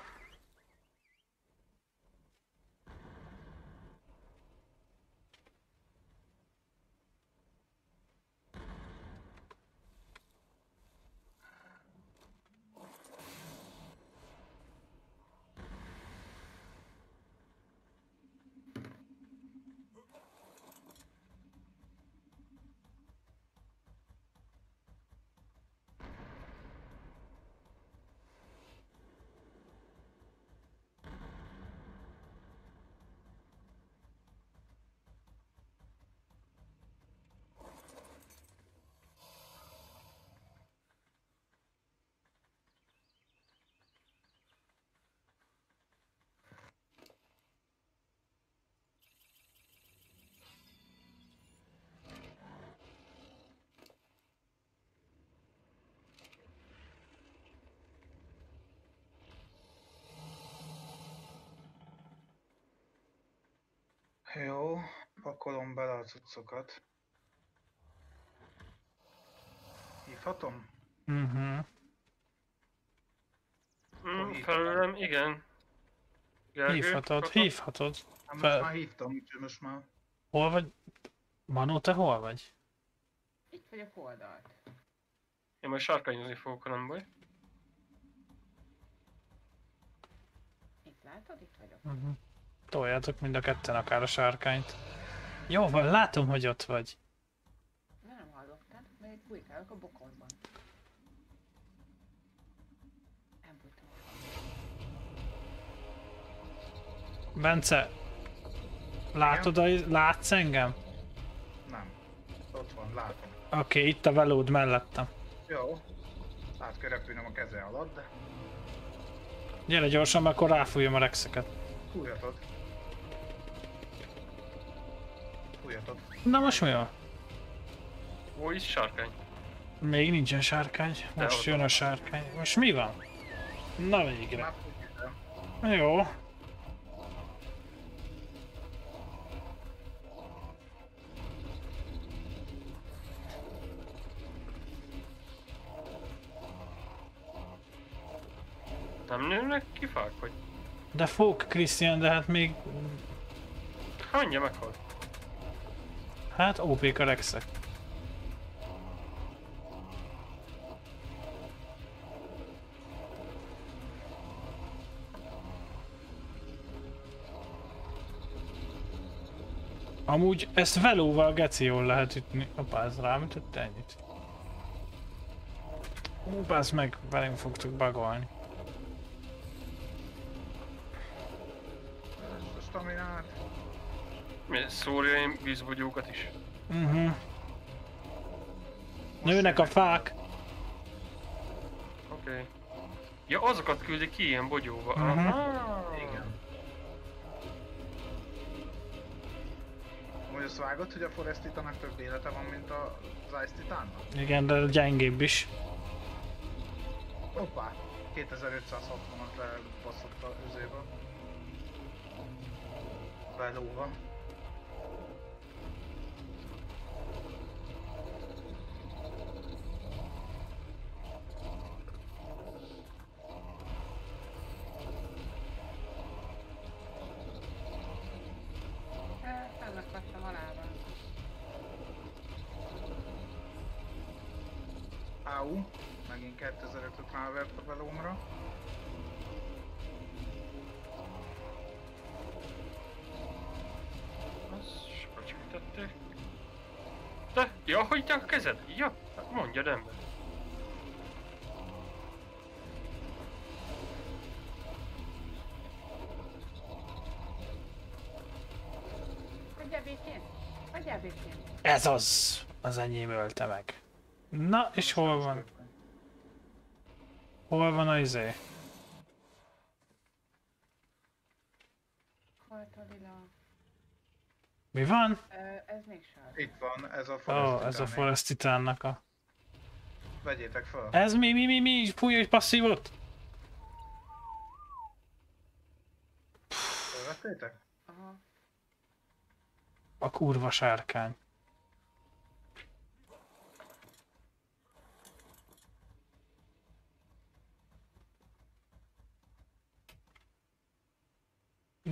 Jó, pakolom bele a cuccokat. Hívhatom? Mhm. Mm, hívhatod. felőlem, igen. Gergő, Hívhatod, kapod? hívhatod. Hát Fel- most már hívtam, úgyhogy most már... Hol vagy? Manó, te hol vagy? Itt vagyok oldalt. Én majd sárkányozni fogok, nem baj. Itt látod? Itt vagyok. Mhm. Toljátok mind a ketten akár a sárkányt. Jó van, látom, hogy ott vagy. Nem hallottad, mert itt bujkálok a bokorban. Elbújtam. Bence, látod, a, látsz engem? Nem. Ott van, látom. Oké, okay, itt a velód mellettem. Jó. Át kell repülnöm a keze alatt, de Gyere gyorsan, mert akkor ráfújom a rexeket. fújhatod. Fújhatod. Na most mi van? Ó, itt sárkány. Még nincsen sárkány. Most jön a sárkány. Most mi van? Na végre. Jó. Nem nőnek ki fák, vagy? De fók, Krisztián, de hát még... Hányja meghalt? Hát OP-k a rexek. Amúgy ezt velóval geci jól lehet ütni. Hoppá, ez rám ütött ennyit. Ú, ez meg, velünk fogtuk bagolni. A staminát. Szórja én vízbogyókat is. Mhm. Nőnek a fák. Oké. Okay. Ja, azokat küldi ki ilyen bogyóba. Mhm. Aha. Igen. Hogy azt vágod, hogy a Forest Titannak több élete van, mint a- Ice Titannak? Igen, de gyengébb is. Hoppá! 2560-at lebaszott a üzébe. Belóva. Áú, Megint 2005 rávert a velómra. Az sokat segítettél. De, ja, hogy te a kezed? Ja, hát mondjad ember. Ez az! Az enyém ölte meg. Na, és hol van? Hol van a izé? Mi van? Ez még sár. Itt van, ez a Ó, Forest oh, ez a. Forest Titánnak a... Vegyétek fel. Ez mi, mi, mi, mi? Fújj egy passzívot? Felvettétek? Aha. A kurva sárkány.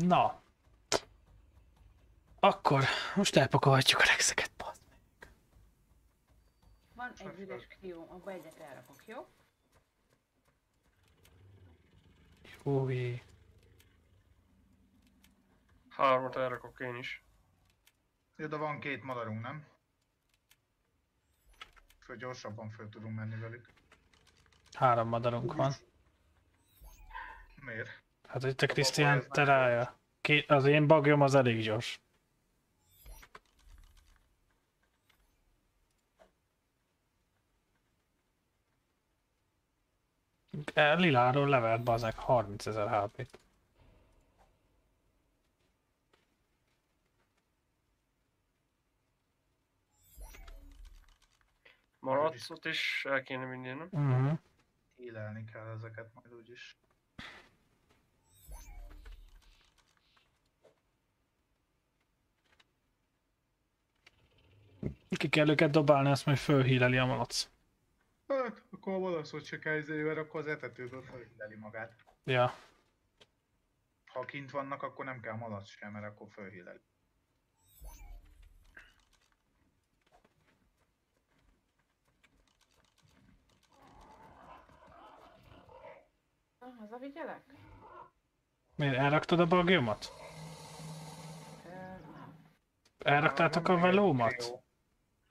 Na. Akkor most elpakolhatjuk a rexeket, bazd meg. Van egy üres krió, abba egyet elrakok, jó? Új. Hármat elrakok én is. Jó, de van két madarunk, nem? Föl gyorsabban föl tudunk menni velük. Három madarunk van. Miért? Hát itt a Krisztián terája. Az én bagyom az elég gyors. E, Liláról levelt bazeg 30 ezer HP-t. Malacot is el kéne vinni, nem? Uh-huh. Hílelni kell ezeket majd úgyis. Ki kell őket dobálni, azt majd fölhíleli a malac. Hát, akkor a valaszot se kell akkor az etetőből fölhíleli magát. Ja. Ha kint vannak, akkor nem kell malac sem, mert akkor fölhíleli. Hazavigyelek? Miért elraktad a nem. Elraktátok a velómat?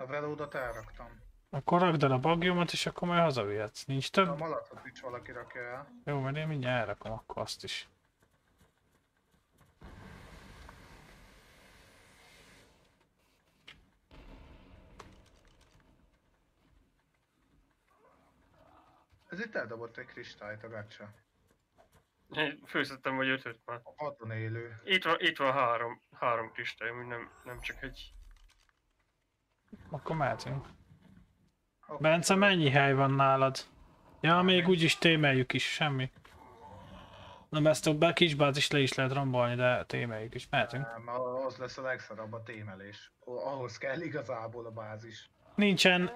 A velódat elraktam. Akkor rakd el a bagyomat, és akkor majd hazavihetsz. Nincs A több? malacot is valaki rakja el. Jó, mert én mindjárt elrakom akkor azt is. Ez itt eldobott egy kristályt a gacsa. Én főztettem vagy ötöt már. A padon élő. Itt van, itt van három, három kristály, nem, nem csak egy. Akkor mehetünk. Bence, mennyi hely van nálad? Ja, még úgyis témeljük is, semmi. Na, ezt a be- kis bázis le is lehet rombolni, de témeljük is, mehetünk. Nem, az lesz a legszarabb a témelés. Ahhoz kell igazából a bázis. Nincsen,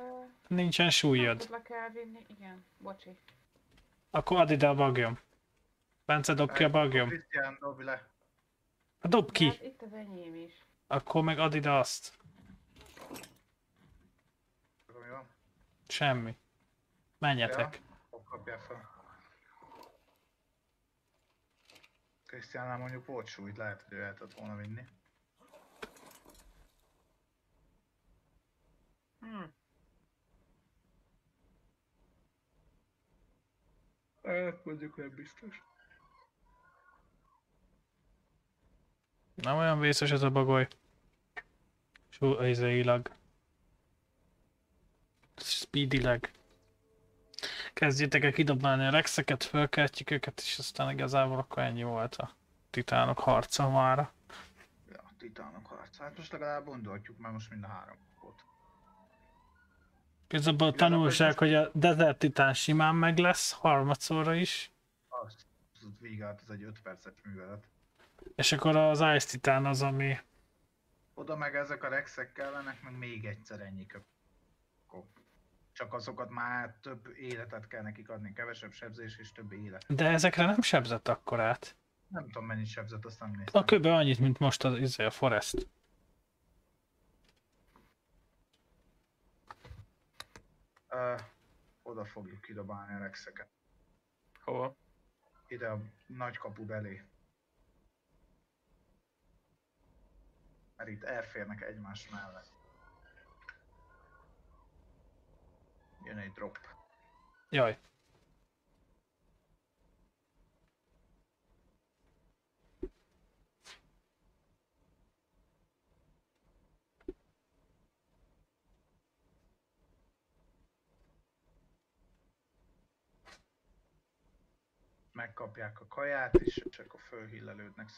nincsen súlyod. Le kell vinni, igen, bocsi. Akkor add ide a bagyom. Bence, dob ki a bagyom. Krisztián, dobj le. Dob De ki! Hát itt az enyém is. Akkor meg add ide azt. Mi van? Semmi. Menjetek. Hopp, kapjál fel. Krisztiánnál mondjuk volt súlyt, lehet, hogy ő el tudott volna vinni. Hmm. Hát mondjuk nem biztos. Nem olyan vészes ez a bagoly. Sú, izéilag. Speedileg. Kezdjétek el kidobálni a rexeket, fölkeltjük őket, és aztán igazából akkor ennyi volt a titánok harca mára. Ja, titánok harc. Hát most legalább gondolhatjuk, mert most mind a három volt. Igazából a tanulság, hogy a Desert Titán simán meg lesz, harmadszorra is, Azt, az végát, ez egy 5 perces művelet. és akkor az Ice Titán az, ami... Oda meg ezek a rexek kellenek, meg még egyszer ennyi köp. Csak azokat már több életet kell nekik adni, kevesebb sebzés és több élet. De ezekre nem sebzett akkor át. Nem tudom mennyit sebzett, azt nem néztem. A kb. annyit, mint most az izé, a Forest. Ö, hol oda fogjuk kidobálni a rexeket. Hova? Ide a nagy kapu belé. Mert itt elférnek egymás mellett. Jön egy drop. Jaj. Megkapják a kaját és akkor fölhillelődnek.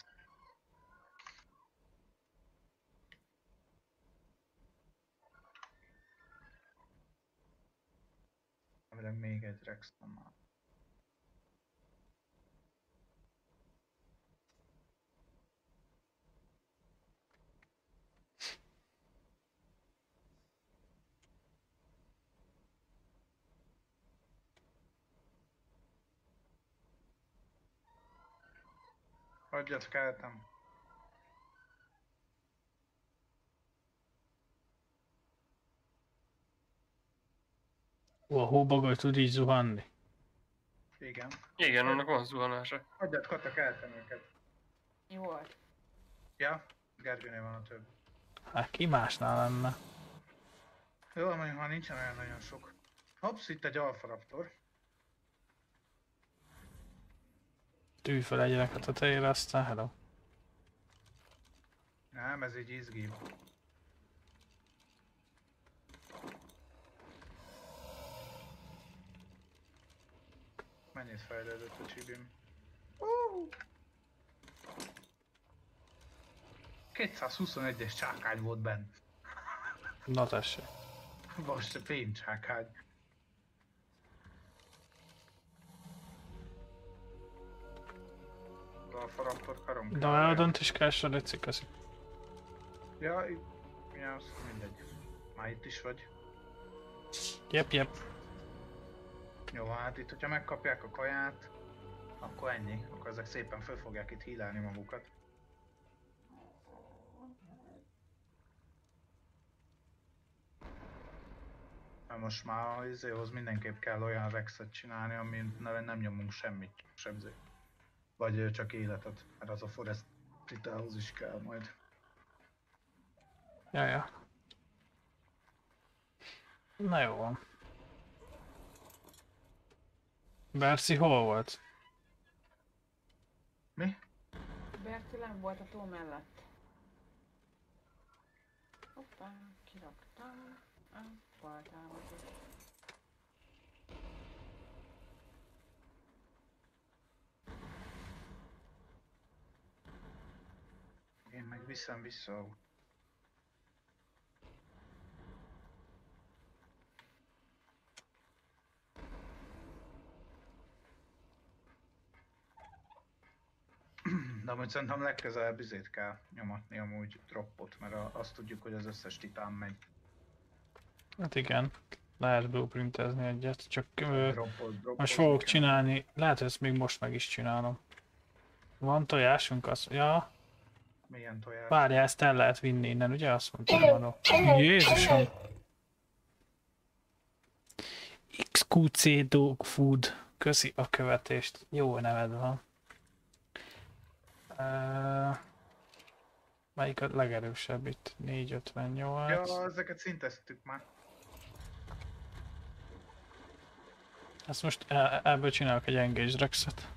Elvileg még egy rex van már. Hagyjat keltem. Ó, a hóbagoly tud így zuhanni. Igen. Igen, annak van zuhanása. Hagyjat, Kata, keltem őket. Jó volt. Ja, Gergőnél van a több. Hát ki másnál lenne? Jó, mondjuk már nincsen olyan nagyon sok. Hopsz, itt egy Alfa Raptor. Tűj fel egyre a tetejére, aztán hello. Nem, ez egy izgi. Mennyit fejlődött a csibim? Uh! 221-es csákány volt benne. Na tessék. Most a fénycsákány. Alfa Raptor karom. De a dönt is kell, Leci, köszi. Ja, itt, ja, az mindegy. Már itt is vagy. Jep, jep. Jó, hát itt, hogyha megkapják a kaját, akkor ennyi. Akkor ezek szépen föl fogják itt hílelni magukat. Na most már az izéhoz mindenképp kell olyan rexet csinálni, amin nem, nyomunk semmit, sebző. Vagy ö, csak életet, mert az a forest titához is kell majd. Ja. Na jó van. Berci hol volt? Mi? Berti nem volt a tó mellett. Hoppá, kiraktam. Faltámadott. Én meg viszem vissza a De amúgy szerintem legközelebb izét kell nyomatni amúgy droppot, mert a, azt tudjuk, hogy az összes titán megy. Hát igen. Lehet blueprintezni egyet, csak ö, Droppot, droppot most fogok csinálni, lehet, hogy ezt még most meg is csinálom. Van tojásunk? Az... Ja, Milyen tojás? várjál, ezt el lehet vinni innen, ugye? Azt mondtam, Manó. Jézusom! XQC Dog Food. Köszi a követést. Jó neved van. Uh, melyik a legerősebb itt? 458. Ja, ezeket szinteztük már. Ezt most e- ebből csinálok egy Engage Rexet.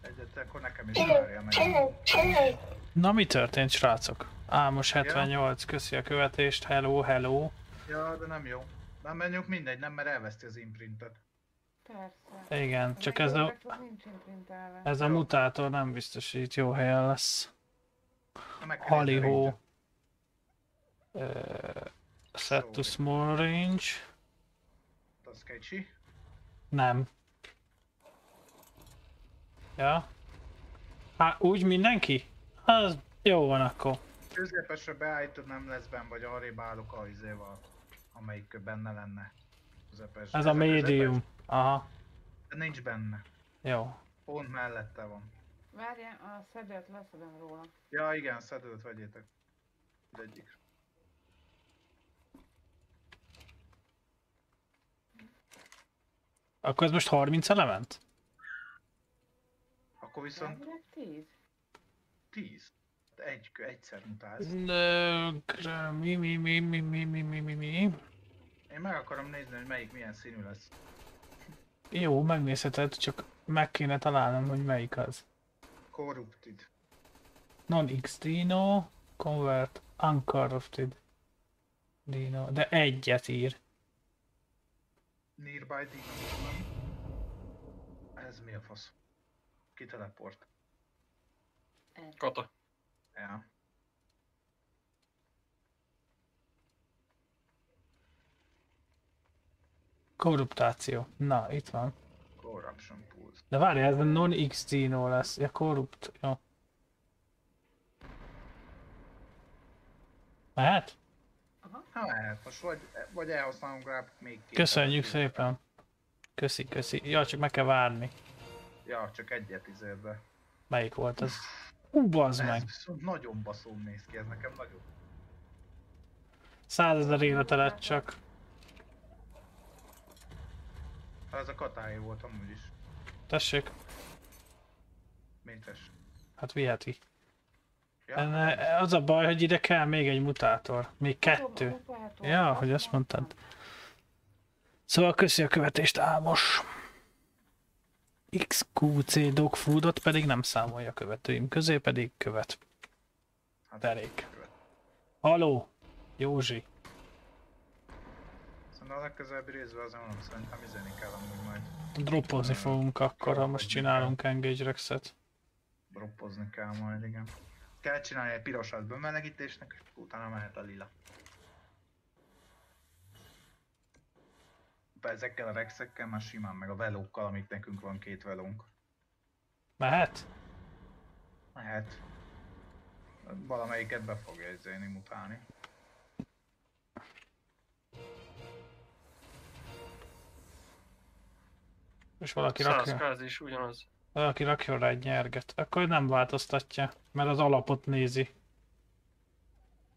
Egyet, akkor nekem is várja meg. Na mi történt, srácok? Ámos 78, köszi a követést, hello, hello. Ja, de nem jó. Nem menjünk mindegy, nem, mert elveszti az imprintet. Persze. Igen, csak ez a, az ez a mutátor nem biztos, hogy itt jó helyen lesz. Halihó. Uh, set to small range. Az kicsi. Nem. Ja. Hát úgy mindenki? Az jó van akkor. Közepesre beállítod, nem lesz benne, vagy arrébb állok a izéval, amelyik benne lenne. Közepes. Ez a medium. Aha, De nincs benne. jó. Pont mellette van. Várjál, a szedet leszedem róla. Ja igen, szedőt vegyétek. Egyik. Akkor ez most 30 element? Akkor viszont Elvileg 10. 10. Egy, egyszer mutálsz. Mi, mi, mi, mi, mi, mi, mi, mi, mi. Én meg akarom nézni, hogy melyik milyen színű lesz. Jó, megnézheted, csak meg kéne találnom, hogy melyik az. Corrupted. Non-X Dino, Convert, Uncorrupted Dino, de egyet ír. Nearby Demon. Ez mi a fasz? Ki teleport? Kata. Ja. Korruptáció. Na, itt van. Corruption Pulse. De várjál, ez a non-X Dino lesz. Ja, korrupt. Jó. Mehet? Ha lehet, most vagy, vagy elhasználunk rá még két. Köszönjük szépen. Köszi, köszi. Ja, csak meg kell várni. Ja, csak egyet izérbe. Melyik volt az? Ú, bazd meg. nagyon baszón néz ki, ez nekem nagyon. Százezer élete lett csak. Ha ez a katáé volt amúgy is. Tessék, Mintes. hát viheti. Ja, Enne, az a baj, hogy ide kell még egy mutátor. Még kettő. Ja, hogy azt mondtad. Szóval köszi a követést, Ámos. XQC Dogfoodot pedig nem számolja követőim közé, pedig követ. hát, Derék. Haló, Józsi. Szerintem a legközelebbi részben azon mondom, szerintem izeni kell amúgy majd. Droppozni fogunk akkor, ha most csinálunk Engage Rexet. Droppozni kell majd, igen. Kell csinálni egy pirosat bemelegítésnek, és utána mehet a lila. Be Ezekkel a rexekkel már simán, meg a velókkal, amik nekünk van két velónk. Mehet? Mehet. Valamelyiket be fogja izélni, mutálni. És valaki 100 rakja, káz is ugyanaz. valaki rakjon rá egy nyerget. Akkor nem változtatja, mert az alapot nézi.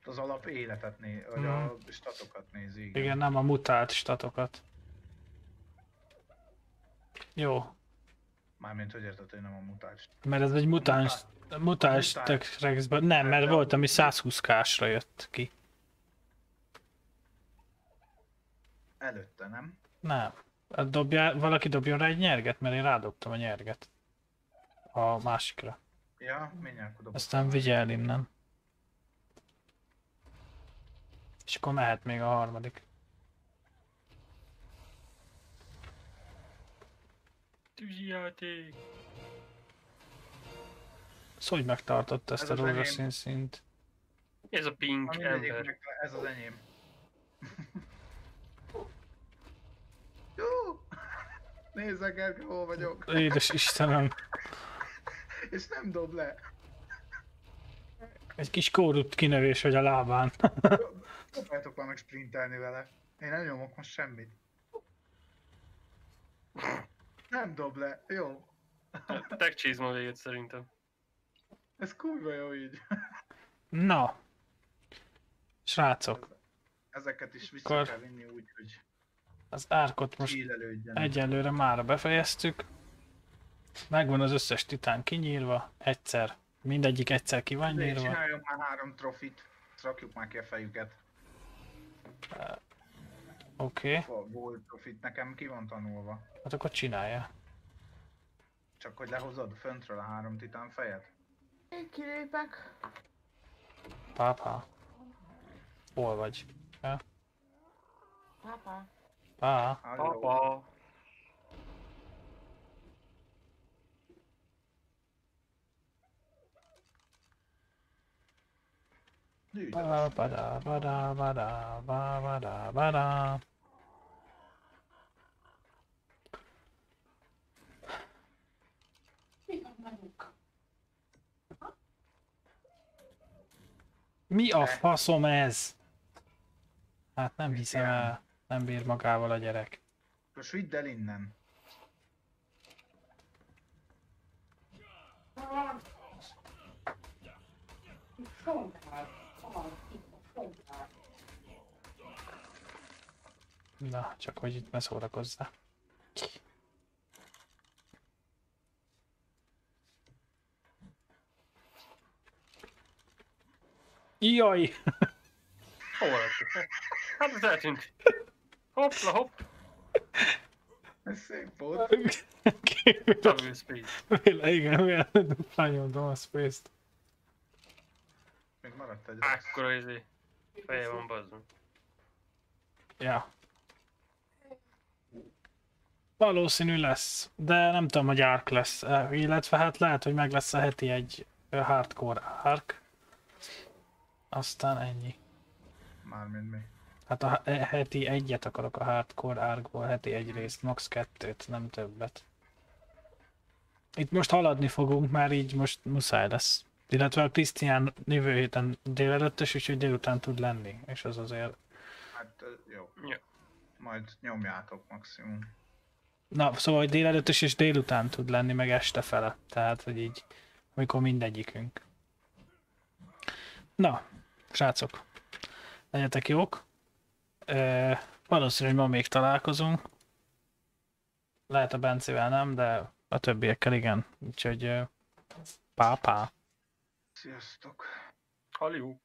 Az alap életet néz, vagy Mhm. a statokat nézi, igen. Igen, nem a mutált statokat. Jó, Mármint, hogy érted, hogy nem a mutáns. mert ez egy mutáns, mutáns Mutáns. Rexben. Nem, mert De- volt, ami 120 kásra jött ki. Előtte, nem? Nem. Hát Dobja, valaki dobjon rá egy nyerget, mert én rádobtam a nyerget. A másikra. Ja, mindjárt dobok. Aztán vigye el innen. És akkor mehet még a harmadik. Tűzijáték. Ez hogy megtartott ezt Ez a rózsaszín szint? Ez a pink ember. ez az enyém. Jó! Nézzek el, hol vagyok. Édes Istenem, És nem dob le. egy kis korrupt kinövés vagy a lábán. Próbáljátok már meg sprintelni vele. Én nem nyomok most semmit. Nem dob le. Jó. Tech csizma véget szerintem. Ez kurva jó így. Na. Srácok, Ezeket is vissza Akkor- kell vinni úgy, hogy az árkot most egyelőre már befejeztük. Megvan az összes titán kinyírva, egyszer. Mindegyik egyszer ki van nyírva. Csináljon már három trofit. Rakjuk már ki a fejüket. Oké, okay. A gold trofit nekem ki van tanulva. hát akkor csinálja. Csak hogy lehozod föntről a három titán fejet. Én kilépek. Pápá. Hol vagy? Ja? Pápa. Pa. Halo. Pa, pa. Bada, bada, bada, bada, bada. Mi a faszom ez? Hát nem hiszem el. Nem bír magával a gyerek. Most vidd el innen. Na, csak hogy itt ne szórakozzá. Jaj! Hol? Hát ez eltűnt. Hoppla hopp, Ez szép volt. double speed. Véle, igen, véle, duplán nyomtam a space-t. Még maradt egy rossz. Akkora izé. Feje van bazzon. Ja. Valószínű lesz, de nem tudom, hogy arc lesz. Illetve hát lehet, hogy meg lesz a heti egy hardcore arc. Aztán ennyi. Mármint mi. Hát a he- heti egyet akarok a hardcore arcból, heti egy részt, max kettőt, nem többet. Itt most haladni fogunk, már így most muszáj lesz. Illetve a Krisztián jövő héten délelőttes, úgyhogy délután tud lenni, és az azért Hát jó. Ja. Majd nyomjátok maximum. Na, szóval hogy délelőtt és délután tud lenni, meg este fele. Tehát, hogy így, amikor mindegyikünk. Na, srácok, legyetek jók. Ö, valószínű, hogy ma még találkozunk. Lehet a Bencével nem, de a többiekkel igen. Úgyhogy pá-pá. Sziasztok! Halió.